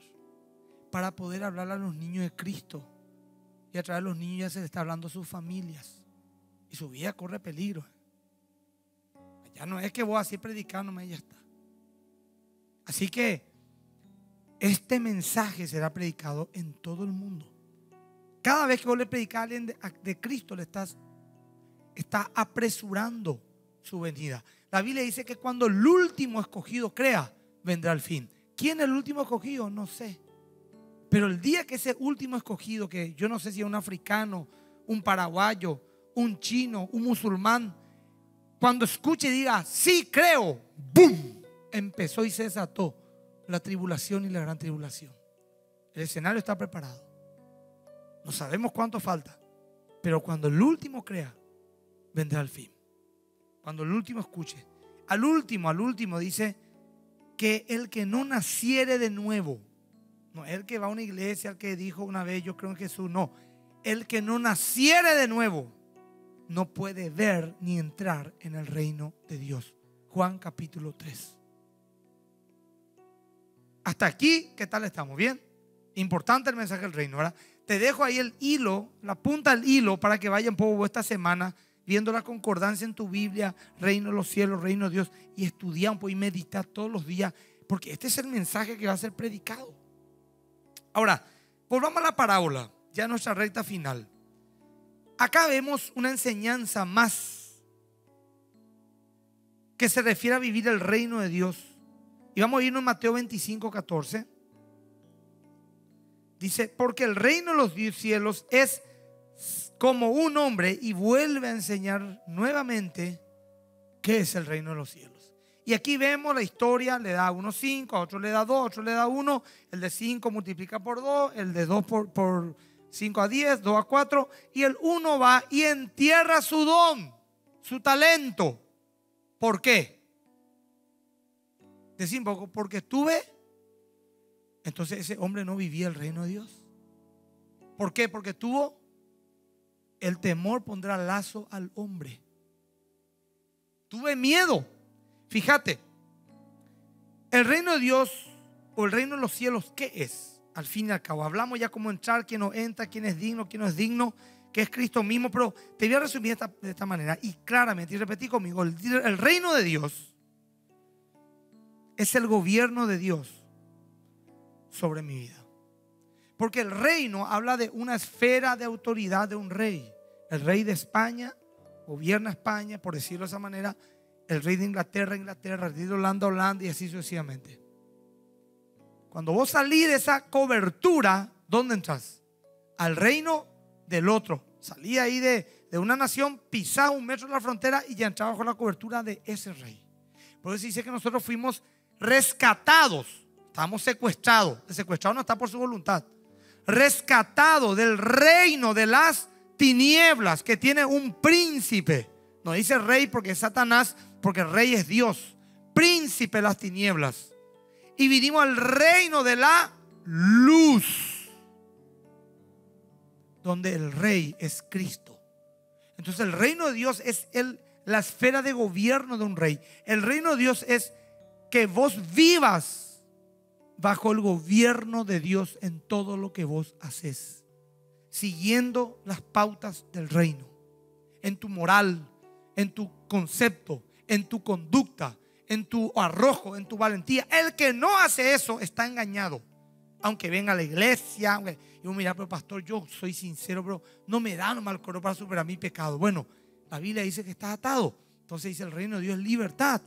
Para poder hablar a los niños de Cristo. Y a través de los niños ya se le está hablando a sus familias. Y su vida corre peligro. Ya no es que vos así predicándome, ya está. Así que este mensaje será predicado en todo el mundo. Cada vez que vos le predicas a alguien de, Cristo, le estás está apresurando su venida. La Biblia dice que cuando el último escogido crea, vendrá el fin. ¿Quién es el último escogido? No sé. Pero el día que ese último escogido, que yo no sé si es un africano, un paraguayo, un chino, un musulmán, cuando escuche y diga, sí creo, ¡boom! Empezó y se desató la tribulación y la gran tribulación. El escenario está preparado. No sabemos cuánto falta, pero cuando el último crea, vendrá el fin. Cuando el último escuche. Al último, al último dice que el que no naciere de nuevo, no el que va a una iglesia, el que dijo una vez yo creo en Jesús, no, el que no naciere de nuevo no puede ver ni entrar en el reino de Dios. Juan capítulo 3. Hasta aquí, ¿qué tal estamos? ¿Bien? Importante el mensaje del reino, ¿verdad? Te dejo ahí el hilo, la punta del hilo para que vayan poco esta semana viendo la concordancia en tu Biblia, reino de los cielos, reino de Dios, y estudia un poco y meditar todos los días, porque este es el mensaje que va a ser predicado. Ahora, volvamos a la parábola, ya nuestra recta final. Acá vemos una enseñanza más que se refiere a vivir el reino de Dios. Y vamos a irnos en Mateo 25, 14. Dice, porque el reino de los cielos es como un hombre y vuelve a enseñar nuevamente qué es el reino de los cielos. Y aquí vemos la historia, le da uno cinco, a otro le da dos, a otro le da uno, el de cinco multiplica por dos, el de dos por, por 5 a 10, 2 a 4, y el uno va y entierra su don, su talento. ¿Por qué? Decir porque estuve, entonces ese hombre no vivía el reino de Dios. ¿Por qué? Porque tuvo el temor pondrá lazo al hombre. Tuve miedo. Fíjate, el reino de Dios o el reino de los cielos, ¿qué es? Al fin y al cabo, hablamos ya cómo entrar, quién no entra, quién es digno, quién no es digno, que es Cristo mismo, pero te voy a resumir de esta, manera y claramente, y repetí conmigo, el, el reino de Dios es el gobierno de Dios sobre mi vida. Porque el reino habla de una esfera de autoridad de un rey. El rey de España gobierna España, por decirlo de esa manera. El rey de Inglaterra, Inglaterra, el rey de Holanda, Holanda y así sucesivamente. Cuando vos salís de esa cobertura, ¿dónde entras? Al reino del otro. Salí ahí de, de una nación, pisás un metro de la frontera y ya entraba bajo la cobertura de ese rey. Por eso dice que nosotros fuimos rescatados. Estamos secuestrados. El secuestrado no está por su voluntad. Rescatado del reino de las tinieblas que tiene un príncipe. No dice rey porque Satanás, porque rey es Dios. Príncipe las tinieblas. Y vinimos al reino de la luz. Donde el rey es Cristo. Entonces el reino de Dios es el la esfera de gobierno de un rey. El reino de Dios es que vos vivas bajo el gobierno de Dios en todo lo que vos haces, siguiendo las pautas del reino, en tu moral, en tu concepto, en tu conducta, en tu arrojo, en tu valentía. El que no hace eso está engañado. Aunque venga a la iglesia, aunque yo mira, pero pastor, yo soy sincero, pero no me da el coro para superar mi pecado. Bueno, la Biblia dice que estás atado. Entonces dice el reino de Dios libertad.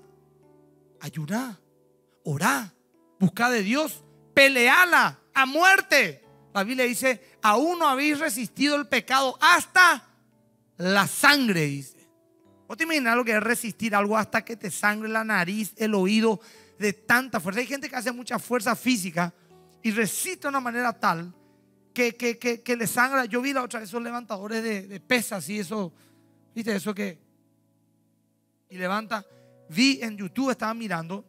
Ayuná, orá, busca de Dios, peleala a muerte. La Biblia dice, aún no habéis resistido el pecado hasta la sangre, dice. ¿Vos te imaginas lo que es resistir algo hasta que te sangre la nariz, el oído, de tanta fuerza? Hay gente que hace mucha fuerza física y resiste de una manera tal que, que, que, le sangra. Yo vi la otra esos levantadores de, de pesas y eso, ¿viste? Eso que. Y levanta. Vi en YouTube, estaba mirando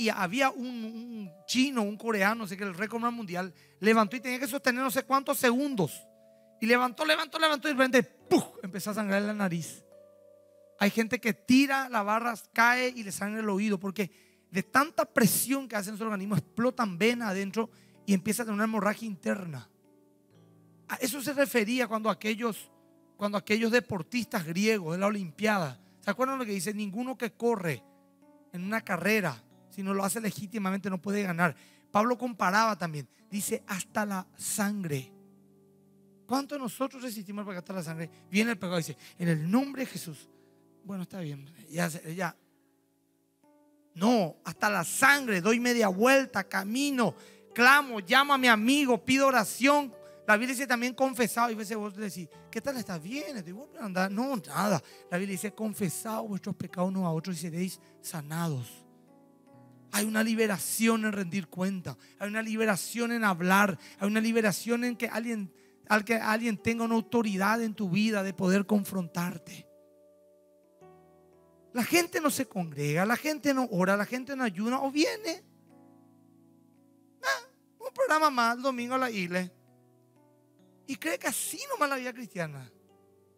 y había un, chino, un coreano, sé que el récord mundial, levantó y tenía que sostener no sé cuántos segundos. Y levantó, levantó, levantó y de repente empezó a sangrar la nariz. Hay gente que tira la barra, cae y le sangra el oído porque de tanta presión que hace en su organismo explotan venas adentro y empieza a tener una hemorragia interna. A eso se refería cuando aquellos, cuando aquellos deportistas griegos de la Olimpiada, ¿se acuerdan lo que dice? Ninguno que corre en una carrera, si no lo hace legítimamente, no puede ganar. Pablo comparaba también, dice, hasta la sangre. ¿Cuánto nosotros resistimos para hasta la sangre? Viene el pecado dice, en el nombre de Jesús, bueno, está bien. Ya, ya. No, hasta la sangre, doy media vuelta, camino, clamo, llamo a mi amigo, pido oración. La Biblia dice también confesado. Y a veces vos decís, ¿qué tal estás bien? No, nada. La Biblia dice, confesado vuestros pecados unos a otros y seréis sanados. Hay una liberación en rendir cuenta. Hay una liberación en hablar. Hay una liberación en que alguien, al que alguien tenga una autoridad en tu vida de poder confrontarte. La gente no se congrega, la gente no ora, la gente no ayuna o viene. Un programa más el domingo a la iglesia. Y cree que así nomás la vida cristiana.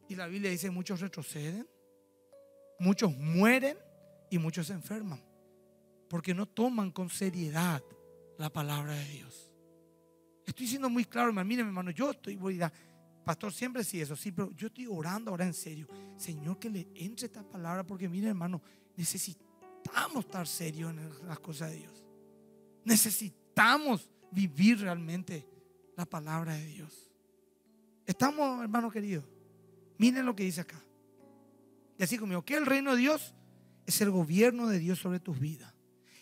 Y la Biblia dice, muchos retroceden, muchos mueren y muchos se enferman. Porque no toman con seriedad la palabra de Dios. Estoy siendo muy claro, hermano. Miren, hermano, yo estoy, voy a Pastor, siempre sí, eso sí, pero yo estoy orando ahora en serio. Señor, que le entre esta palabra, porque mire, hermano, necesitamos estar serios en las cosas de Dios. Necesitamos vivir realmente la palabra de Dios. Estamos, hermano querido. Miren lo que dice acá. Así como que el reino de Dios es el gobierno de Dios sobre tus vidas.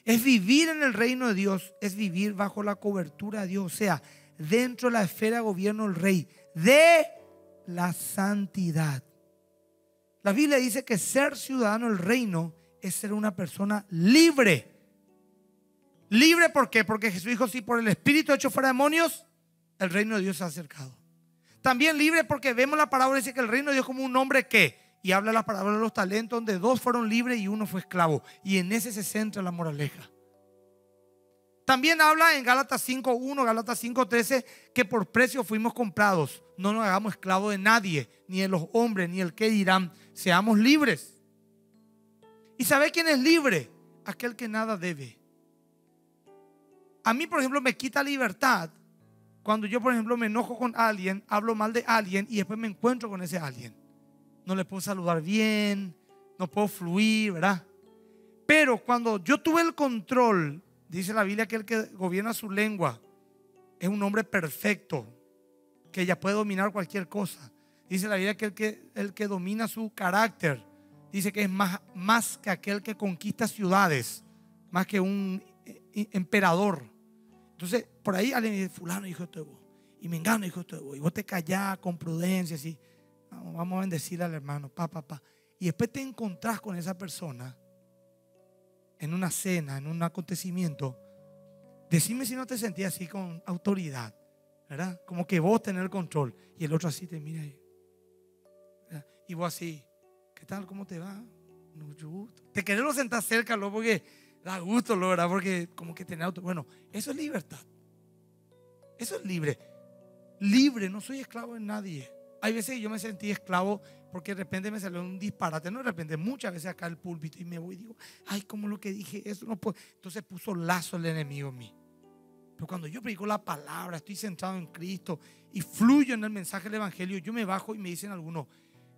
Es vivir en el reino de Dios, es vivir bajo la cobertura de Dios. O sea, dentro de la esfera de gobierno del rey de la santidad. La Biblia dice que ser ciudadano del reino es ser una persona libre. Libre ¿por qué? Porque Jesús dijo, si por el Espíritu hecho fuera demonios, el reino de Dios se ha acercado. También libre porque vemos la palabra dice que el reino de Dios como un hombre que, y habla la palabra de los talentos, donde dos fueron libres y uno fue esclavo. Y en ese se centra la moraleja. También habla en Gálatas 5.1, Gálatas 5.13, que por precio fuimos comprados. No nos hagamos esclavos de nadie, ni de los hombres, ni el que dirán. Seamos libres. ¿Y sabe quién es libre? Aquel que nada debe. A mí, por ejemplo, me quita libertad cuando yo, por ejemplo, me enojo con alguien, hablo mal de alguien y después me encuentro con ese alguien. No le puedo saludar bien, no puedo fluir, ¿verdad? Pero cuando yo tuve el control Dice la Biblia que el que gobierna su lengua es un hombre perfecto, que ya puede dominar cualquier cosa. Dice la Biblia que el que, el que domina su carácter, dice que es más, más que aquel que conquista ciudades, más que un eh, emperador. Entonces, por ahí alguien dice, fulano esto de vos, y me engano dijo esto de vos, y vos te callás con prudencia, así, vamos a bendecir al hermano, pa, pa, pa. Y después te encontrás con esa persona en una cena, en un acontecimiento, decime si no te sentías así con autoridad, ¿verdad? Como que vos tenés el control y el otro así te mira ahí. Y vos así, ¿qué tal? ¿Cómo te va? Mucho gusto. Te queremos sentar cerca, ¿lo? porque da gusto, ¿lo? ¿verdad? Porque como que tener auto. Bueno, eso es libertad. Eso es libre. Libre, no soy esclavo de nadie. Hay veces que yo me sentí esclavo porque de repente me salió un disparate, no de repente, muchas veces acá el púlpito y me voy y digo, ay, como lo que dije, eso no puedo. Entonces puso lazo el enemigo en mí. Pero cuando yo predico la palabra, estoy centrado en Cristo y fluyo en el mensaje del Evangelio, yo me bajo y me dicen algunos,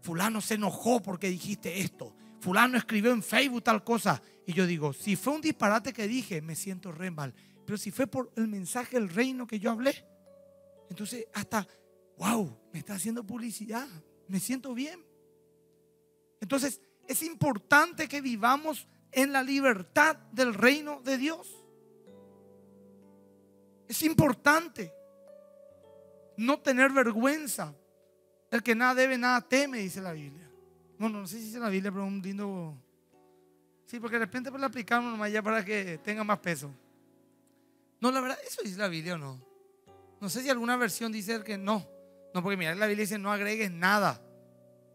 fulano se enojó porque dijiste esto, fulano escribió en Facebook tal cosa. Y yo digo, si fue un disparate que dije, me siento re mal. Pero si fue por el mensaje del reino que yo hablé, entonces hasta, wow, me está haciendo publicidad, me siento bien. Entonces es importante que vivamos en la libertad del reino de Dios. Es importante no tener vergüenza. El que nada debe, nada teme, dice la Biblia. Bueno, no sé si dice la Biblia, pero un lindo... Sí, porque de repente pues lo aplicamos nomás ya para que tenga más peso. No, la verdad, eso dice la Biblia o no. No sé si alguna versión dice que no. No, porque mira, la Biblia dice no agregues nada,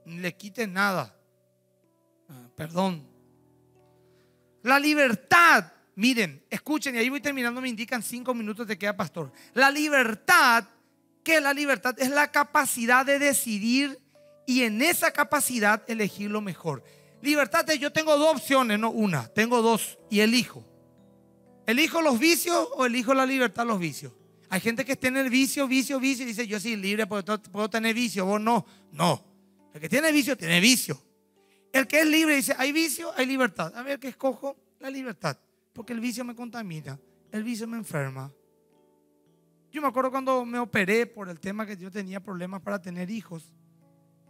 ni le quites nada. Ah, perdón. La libertad, miren, escuchen, y ahí voy terminando, me indican cinco minutos de queda pastor. La libertad, que la libertad es la capacidad de decidir y en esa capacidad elegir lo mejor. Libertad es yo tengo dos opciones, no una, tengo dos y elijo. ¿Elijo los vicios o elijo la libertad los vicios? Hay gente que tiene el vicio, vicio, vicio y dice, yo soy libre porque puedo tener vicio, vos no. No. El que tiene vicio, tiene vicio. El que es libre dice, hay vicio, hay libertad. A ver, ¿qué escojo? La libertad. Porque el vicio me contamina, el vicio me enferma. Yo me acuerdo cuando me operé por el tema que yo tenía problemas para tener hijos.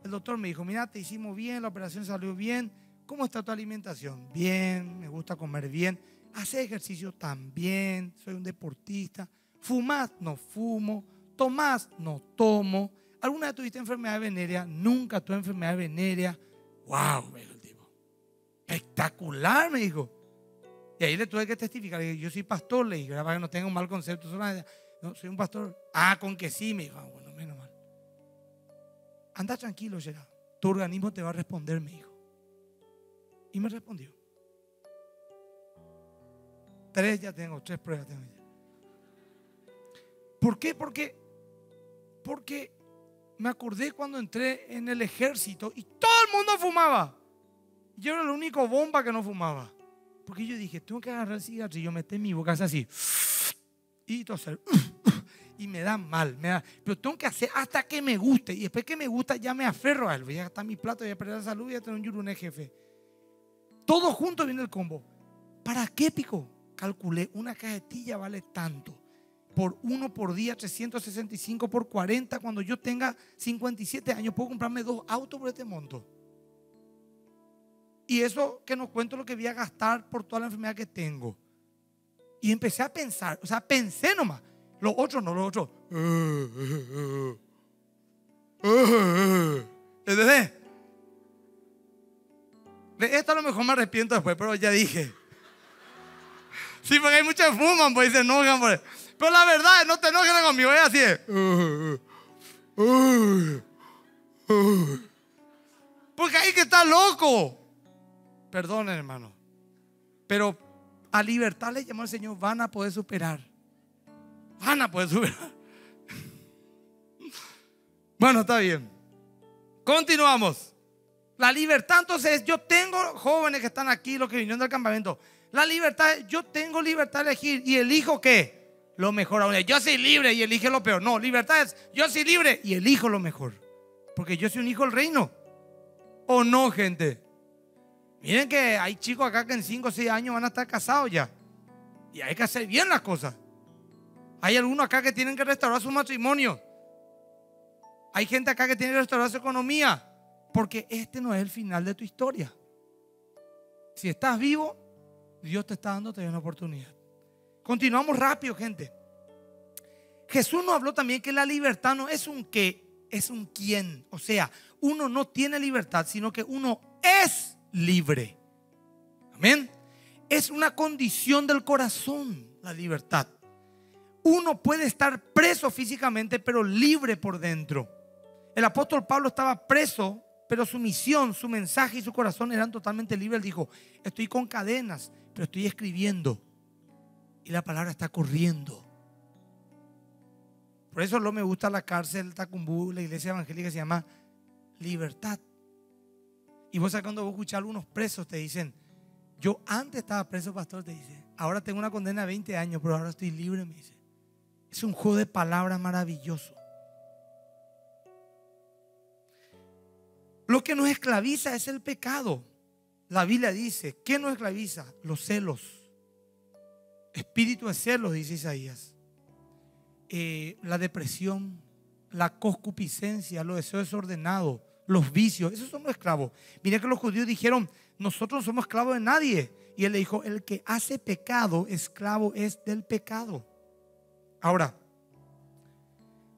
El doctor me dijo, mira, te hicimos bien, la operación salió bien. ¿Cómo está tu alimentación? Bien, me gusta comer bien. Hace ejercicio también, soy un deportista. Fumás, no fumo. Tomás, no tomo. ¿Alguna vez tuviste enfermedad venérea? Nunca tuve enfermedad venérea. ¡Wow! Me dijo el tipo. Espectacular, me dijo. Y ahí le tuve que testificar. Le dije, yo soy pastor, le dije, para que no tenga un mal concepto. No, soy un pastor. Ah, con que sí, me dijo. Ah, bueno, menos mal. Anda tranquilo, Gerard. Tu organismo te va a responder, me dijo. Y me respondió. Tres ya tengo, tres pruebas tengo ya. ¿Por qué? Porque, porque me acordé cuando entré en el ejército y todo el mundo fumaba. Yo era el único bomba que no fumaba. Porque yo dije, tengo que agarrar el metí en mi boca así. Y toser. Y me da mal. Me da, pero tengo que hacer hasta que me guste. Y después que me gusta, ya me aferro a él. Voy a gastar mi plato, voy a perder la salud, voy a tener un yuruné jefe. Todo junto viene el combo. ¿Para qué pico? calculé, una cajetilla vale tanto. Por uno por día, 365 por 40. Cuando yo tenga 57 años, puedo comprarme dos autos por este monto. Y eso que no cuento lo que voy a gastar por toda la enfermedad que tengo. Y empecé a pensar, o sea, pensé nomás. Los otros no, los otros. ¿Entendés? De esto a lo mejor me arrepiento después, pero ya dije. Sí, porque hay muchos que fuman, pues se enojan. Pues. Pero la verdad, no te enojes conmigo, es así. Porque hay que estar loco. Perdón, hermano. Pero a libertad le llamó el Señor, van a poder superar. Van a poder superar. Bueno, está bien. Continuamos. La libertad, entonces, yo tengo jóvenes que están aquí, los que vinieron del campamento. La libertad, yo tengo libertad de elegir y elijo qué? Lo mejor ahora. Yo soy libre y elige lo peor. No, libertad es yo soy libre y elijo lo mejor. Porque yo soy un hijo del reino. ¿O no, gente? Miren que hay chicos acá que en 5 o 6 años van a estar casados ya. Y hay que hacer bien las cosas. Hay algunos acá que tienen que restaurar su matrimonio. Hay gente acá que tiene que restaurar su economía. Porque este no es el final de tu historia. Si estás vivo, Dios te está dando una oportunidad. Continuamos rápido, gente. Jesús nos habló también que la libertad no es un qué, es un quién. O sea, uno no tiene libertad, sino que uno es libre. Amén. Es una condición del corazón la libertad. Uno puede estar preso físicamente, pero libre por dentro. El apóstol Pablo estaba preso, pero su misión, su mensaje y su corazón eran totalmente libres. Él dijo, estoy con cadenas, pero estoy escribiendo y la palabra está corriendo. Por eso no me gusta la cárcel Tacumbú, la iglesia evangélica se llama libertad Y vos cuando vos escuchás a algunos presos te dicen, yo antes estaba preso, pastor, te dice, ahora tengo una condena de 20 años, pero ahora estoy libre, me dice. Es un juego de palabras maravilloso. Lo que nos esclaviza es el pecado. La Biblia dice, ¿qué nos esclaviza? Los celos. Espíritu de celos, dice Isaías. Eh, la depresión, la concupiscencia, los deseos desordenados, los vicios. Esos son los esclavos. Mira que los judíos dijeron, nosotros no somos esclavos de nadie. Y él le dijo, el que hace pecado, esclavo es del pecado. Ahora,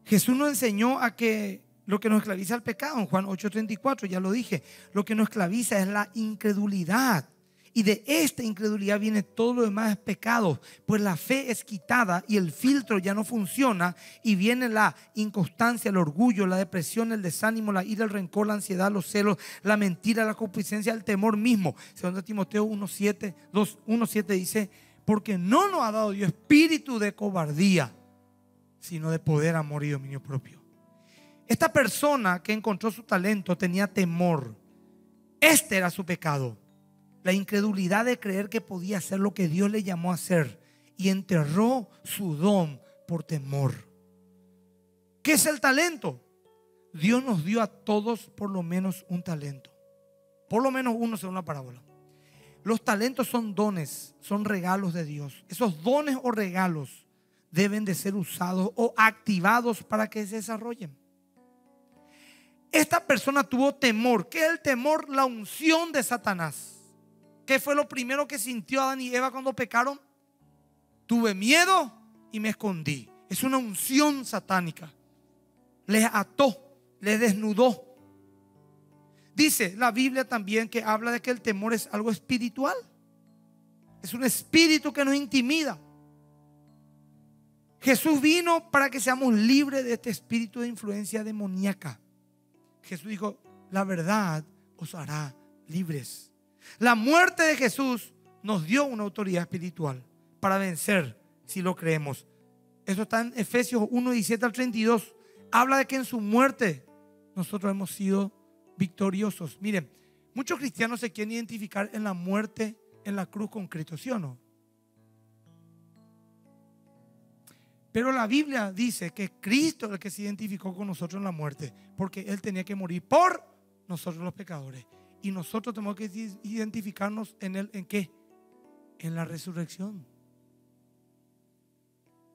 Jesús nos enseñó a que lo que nos esclaviza al pecado, en Juan 8:34, ya lo dije, lo que nos esclaviza es la incredulidad. Y de esta incredulidad viene todo lo demás pecado, pues la fe es quitada y el filtro ya no funciona y viene la inconstancia, el orgullo, la depresión, el desánimo, la ira, el rencor, la ansiedad, los celos, la mentira, la concupiscencia, el temor mismo. Segundo Timoteo 1:7, 1:7 dice, porque no nos ha dado Dios espíritu de cobardía, sino de poder, amor y dominio propio. Esta persona que encontró su talento tenía temor. Este era su pecado. La incredulidad de creer que podía hacer lo que Dios le llamó a hacer. Y enterró su don por temor. ¿Qué es el talento? Dios nos dio a todos por lo menos un talento. Por lo menos uno según la parábola. Los talentos son dones, son regalos de Dios. Esos dones o regalos deben de ser usados o activados para que se desarrollen. Esta persona tuvo temor. ¿Qué es el temor? La unción de Satanás. ¿Qué fue lo primero que sintió Adán y Eva cuando pecaron? Tuve miedo y me escondí. Es una unción satánica. Les ató, les desnudó. Dice la Biblia también que habla de que el temor es algo espiritual. Es un espíritu que nos intimida. Jesús vino para que seamos libres de este espíritu de influencia demoníaca. Jesús dijo, la verdad os hará libres. La muerte de Jesús nos dio una autoridad espiritual para vencer si lo creemos. Eso está en Efesios 1, 17 al 32. Habla de que en su muerte nosotros hemos sido victoriosos. Miren, muchos cristianos se quieren identificar en la muerte en la cruz con Cristo, ¿sí o no? Pero la Biblia dice que Cristo es el que se identificó con nosotros en la muerte, porque Él tenía que morir por nosotros los pecadores. Y nosotros tenemos que identificarnos en Él, ¿en qué? En la resurrección.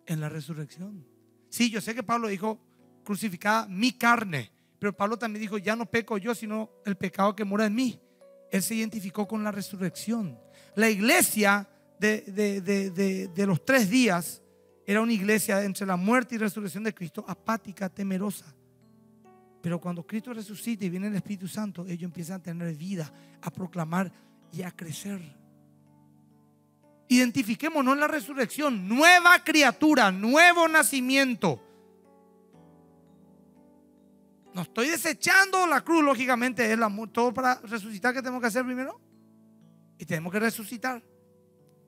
En la resurrección. Sí, yo sé que Pablo dijo, crucificada mi carne, pero Pablo también dijo, ya no peco yo, sino el pecado que mora en mí. Él se identificó con la resurrección. La iglesia de, de los tres días era una iglesia entre la muerte y resurrección de Cristo apática, temerosa. Pero cuando Cristo resucita y viene el Espíritu Santo, ellos empiezan a tener vida, a proclamar y a crecer. Identifiquémonos en la resurrección, nueva criatura, nuevo nacimiento. No estoy desechando la cruz, lógicamente, es la, todo para resucitar que tenemos que hacer primero. Y tenemos que resucitar.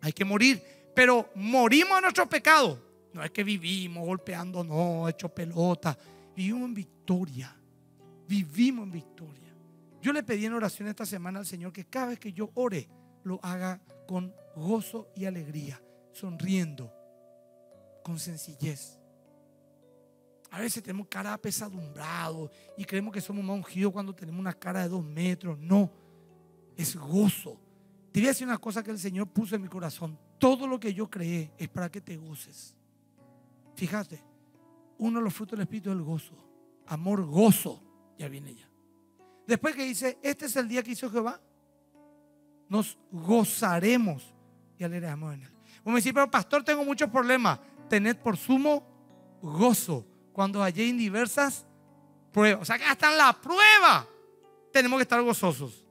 Hay que morir. Pero morimos en nuestro pecado. No es que vivimos golpeando, no, hecho pelota. Vivimos en victoria. Vivimos en victoria. Yo le pedí en oración esta semana al Señor que cada vez que yo ore, lo haga con gozo y alegría, sonriendo, con sencillez. A veces tenemos cara apesadumbrado y creemos que somos más ungidos cuando tenemos una cara de dos metros. No, es gozo. Te voy a decir una cosa que el Señor puso en mi corazón. Todo lo que yo creé es para que te goces. Fíjate, uno de los frutos del Espíritu es el gozo. Amor, gozo. Ya viene ya. Después que dice, este es el día que hizo Jehová, nos gozaremos y alegraremos en él. Como decir, pero pastor, tengo muchos problemas. Tened por sumo gozo cuando halléis diversas pruebas. O sea que hasta en la prueba tenemos que estar gozosos.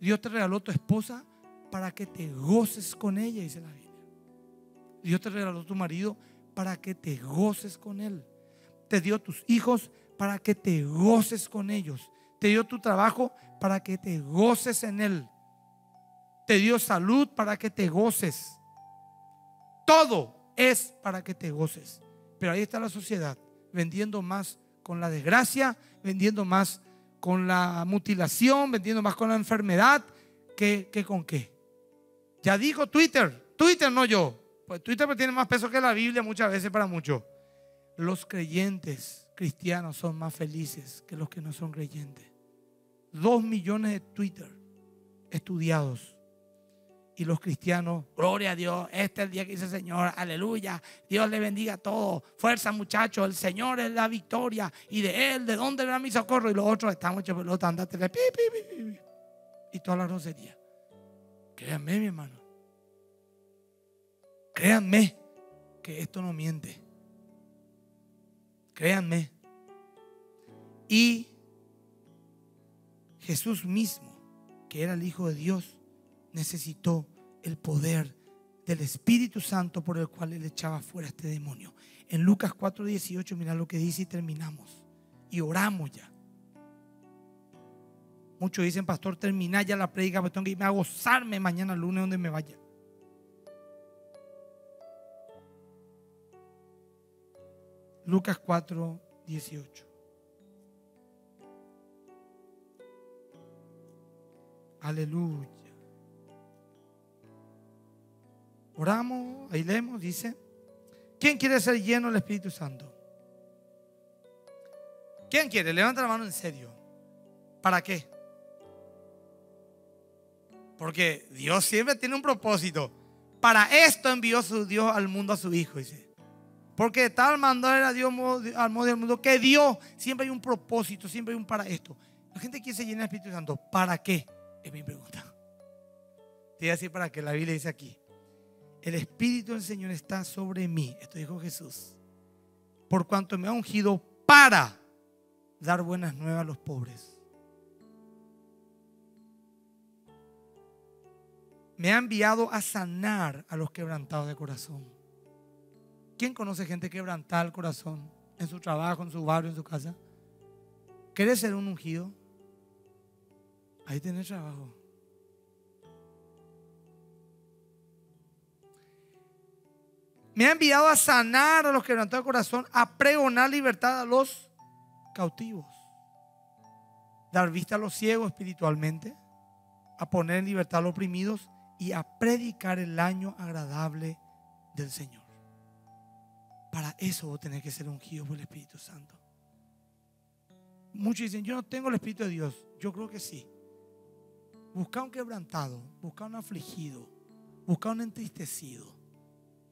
Dios te regaló tu esposa para que te goces con ella, dice la Biblia. Dios te regaló tu marido para que te goces con Él. Te dio tus hijos para que te goces con ellos. Te dio tu trabajo para que te goces en Él. Te dio salud para que te goces. Todo es para que te goces. Pero ahí está la sociedad, vendiendo más con la desgracia, vendiendo más con la mutilación, vendiendo más con la enfermedad que, que con qué. Ya dijo Twitter, Twitter no yo. Pues Twitter tiene más peso que la Biblia muchas veces para muchos. Los creyentes cristianos son más felices que los que no son creyentes. Dos millones de Twitter estudiados. Y los cristianos, gloria a Dios, este es el día que dice el Señor, aleluya, Dios le bendiga a todos, fuerza muchachos, el Señor es la victoria y de Él, ¿de dónde vendrá mi socorro? Y los otros estamos hechos pelota, andate, pi, pi, pi, y toda la rosería. Créanme, mi hermano, créanme que esto no miente. Créanme. Y Jesús mismo, que era el Hijo de Dios, necesitó el poder del Espíritu Santo por el cual él echaba fuera este demonio. En Lucas 4:18, mira lo que dice y terminamos. Y oramos ya. Muchos dicen, pastor, termina ya la predica, pero tengo que irme a gozarme mañana lunes donde me vaya. Lucas 4, 18. Aleluya. Oramos, ahí leemos, dice, ¿quién quiere ser lleno del Espíritu Santo? ¿Quién quiere? Levanta la mano en serio. ¿Para qué? Porque Dios siempre tiene un propósito. Para esto envió su Dios al mundo a su Hijo, dice. Porque tal mandó era Dios al modo del mundo que Dios siempre hay un propósito, siempre hay un para esto. La gente quiere ser llena del Espíritu Santo. ¿Para qué? Es mi pregunta. Te voy a decir para qué. La Biblia dice aquí. El Espíritu del Señor está sobre mí. Esto dijo Jesús. Por cuanto me ha ungido para dar buenas nuevas a los pobres. Me ha enviado a sanar a los quebrantados de corazón. ¿Quién conoce gente quebrantada el corazón en su trabajo, en su barrio, en su casa? ¿Quieres ser un ungido? Ahí tenés trabajo. Me ha enviado a sanar a los quebrantados de corazón, a pregonar libertad a los cautivos, dar vista a los ciegos espiritualmente, a poner en libertad a los oprimidos y a predicar el año agradable del Señor. Para eso vos tenés que ser ungido por el Espíritu Santo. Muchos dicen, yo no tengo el Espíritu de Dios. Yo creo que sí. Busca un quebrantado, busca un afligido, busca un entristecido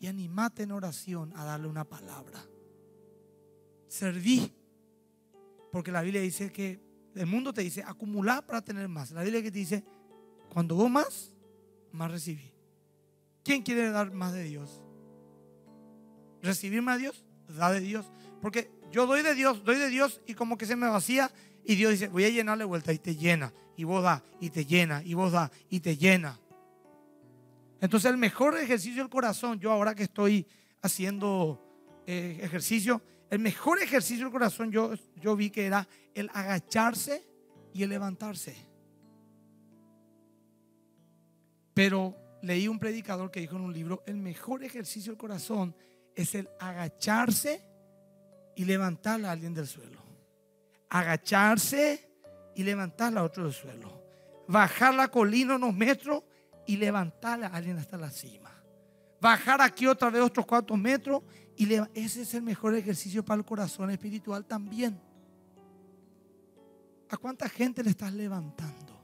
y animate en oración a darle una palabra. Serví. Porque la Biblia dice que el mundo te dice acumular para tener más. La Biblia que te dice, cuando vos más, más recibí. ¿Quién quiere dar más de Dios? ¿Recibir más de Dios? Da de Dios. Porque yo doy de Dios, doy de Dios y como que se me vacía y Dios dice, voy a llenarle vuelta y te llena. Y vos da y te llena. Y vos da y te llena. Entonces el mejor ejercicio del corazón, yo ahora que estoy haciendo eh, ejercicio, el mejor ejercicio del corazón yo, yo vi que era el agacharse y el levantarse. Pero leí un predicador que dijo en un libro, el mejor ejercicio del corazón es el agacharse y levantar a alguien del suelo. Agacharse y levantar a otro del suelo. Bajar la colina unos metros y levantar a alguien hasta la cima. Bajar aquí otra vez otros cuatro metros y ese es el mejor ejercicio para el corazón espiritual también. ¿A cuánta gente le estás levantando?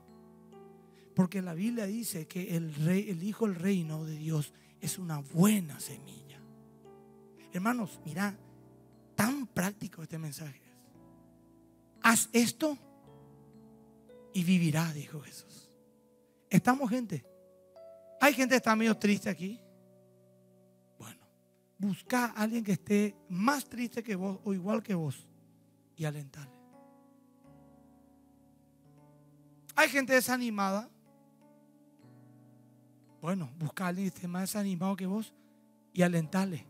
Porque la Biblia dice que el rey, el hijo del reino de Dios es una buena semilla. Hermanos, mira, tan práctico este mensaje. Haz esto y vivirá, dijo Jesús. Estamos gente. Hay gente que está medio triste aquí. Bueno, busca a alguien que esté más triste que vos o igual que vos y alentarle. Hay gente desanimada. Bueno, busca a alguien que esté más desanimado que vos y alentarle.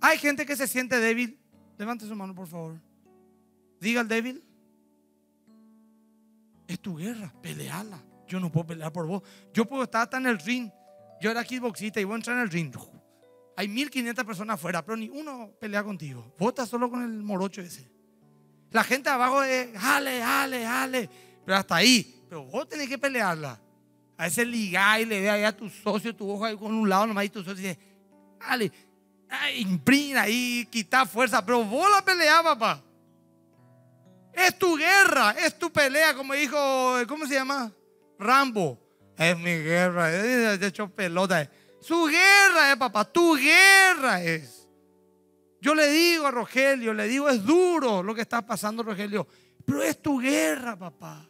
Hay gente que se siente débil. Levante su mano, por favor. Diga al débil. Es tu guerra, peleala. Yo no puedo pelear por vos. Yo puedo estar hasta en el ring. Yo era kickboxista y voy a entrar en el ring. Hay 1500 personas afuera, pero ni uno pelea contigo. Vos estás solo con el morocho ese. La gente abajo es, ale, ale, ale. Pero hasta ahí. Pero vos tenés que pelearla. A veces ligar y le ve ahí a tu socio, tu ojo ahí con un lado nomás y tu socio dice, ale, imprime ahí, quita fuerza. Pero vos la papá. Es tu guerra, es tu pelea, como dijo, ¿cómo se llama? Rambo. Es mi guerra, de hecho pelota. Su guerra es, papá, tu guerra es. Yo le digo a Rogelio, le digo, es duro lo que está pasando, Rogelio, pero es tu guerra, papá.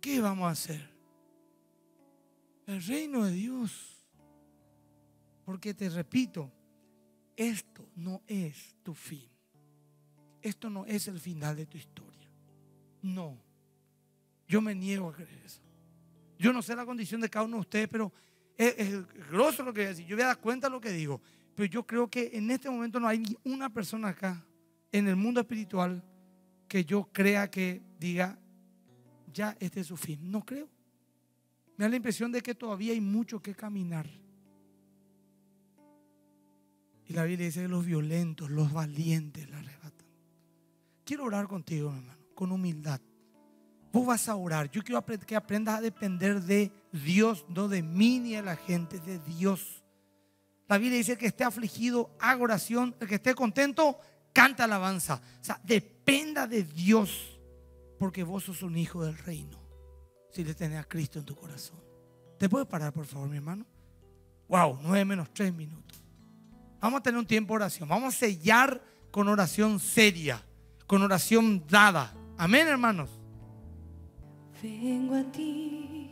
¿Qué vamos a hacer? El reino de Dios. Porque te repito, esto no es tu fin. Esto no es el final de tu historia. No. Yo me niego a creer eso. Yo no sé la condición de cada uno de ustedes, pero es, grosso lo que voy a decir. Yo voy a dar cuenta de lo que digo. Pero yo creo que en este momento no hay ni una persona acá en el mundo espiritual que yo crea que diga, ya este es su fin. No creo. Me da la impresión de que todavía hay mucho que caminar. Y la Biblia dice que los violentos, los valientes la arrebatan. Quiero orar contigo, hermano, con humildad. Vos vas a orar. Yo quiero que aprendas a depender de Dios, no de mí ni de la gente, de Dios. La Biblia dice que esté afligido, haga oración. El que esté contento, canta alabanza. O sea, dependa de Dios, porque vos sos un hijo del reino. Si le tenés a Cristo en tu corazón. ¿Te puedes parar, por favor, mi hermano? Wow, nueve menos tres minutos. Vamos a tener un tiempo de oración. Vamos a sellar con oración seria, con oración dada. Amén, hermanos. Vengo a ti,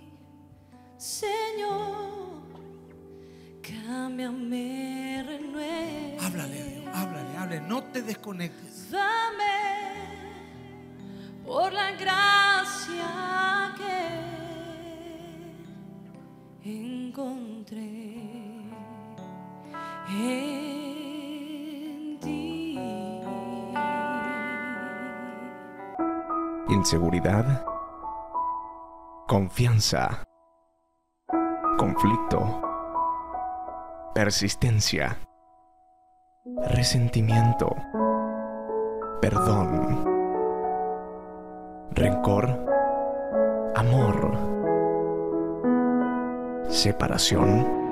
Señor, cámbiame, renueva. Háblale háblale, háblale. No te desconectes. Dame por la gracia que encontré Inseguridad. Confianza. Conflicto. Persistencia. Resentimiento. Perdón. Rencor. Amor. Separación.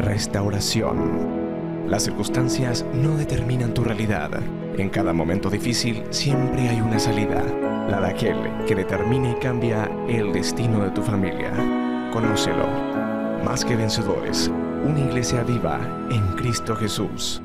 Restauración. Las circunstancias no determinan tu realidad. En cada momento difícil siempre hay una salida. La de aquel que determina y cambia el destino de tu familia. Conócelo. Más que vencedores. Una iglesia viva en Cristo Jesús.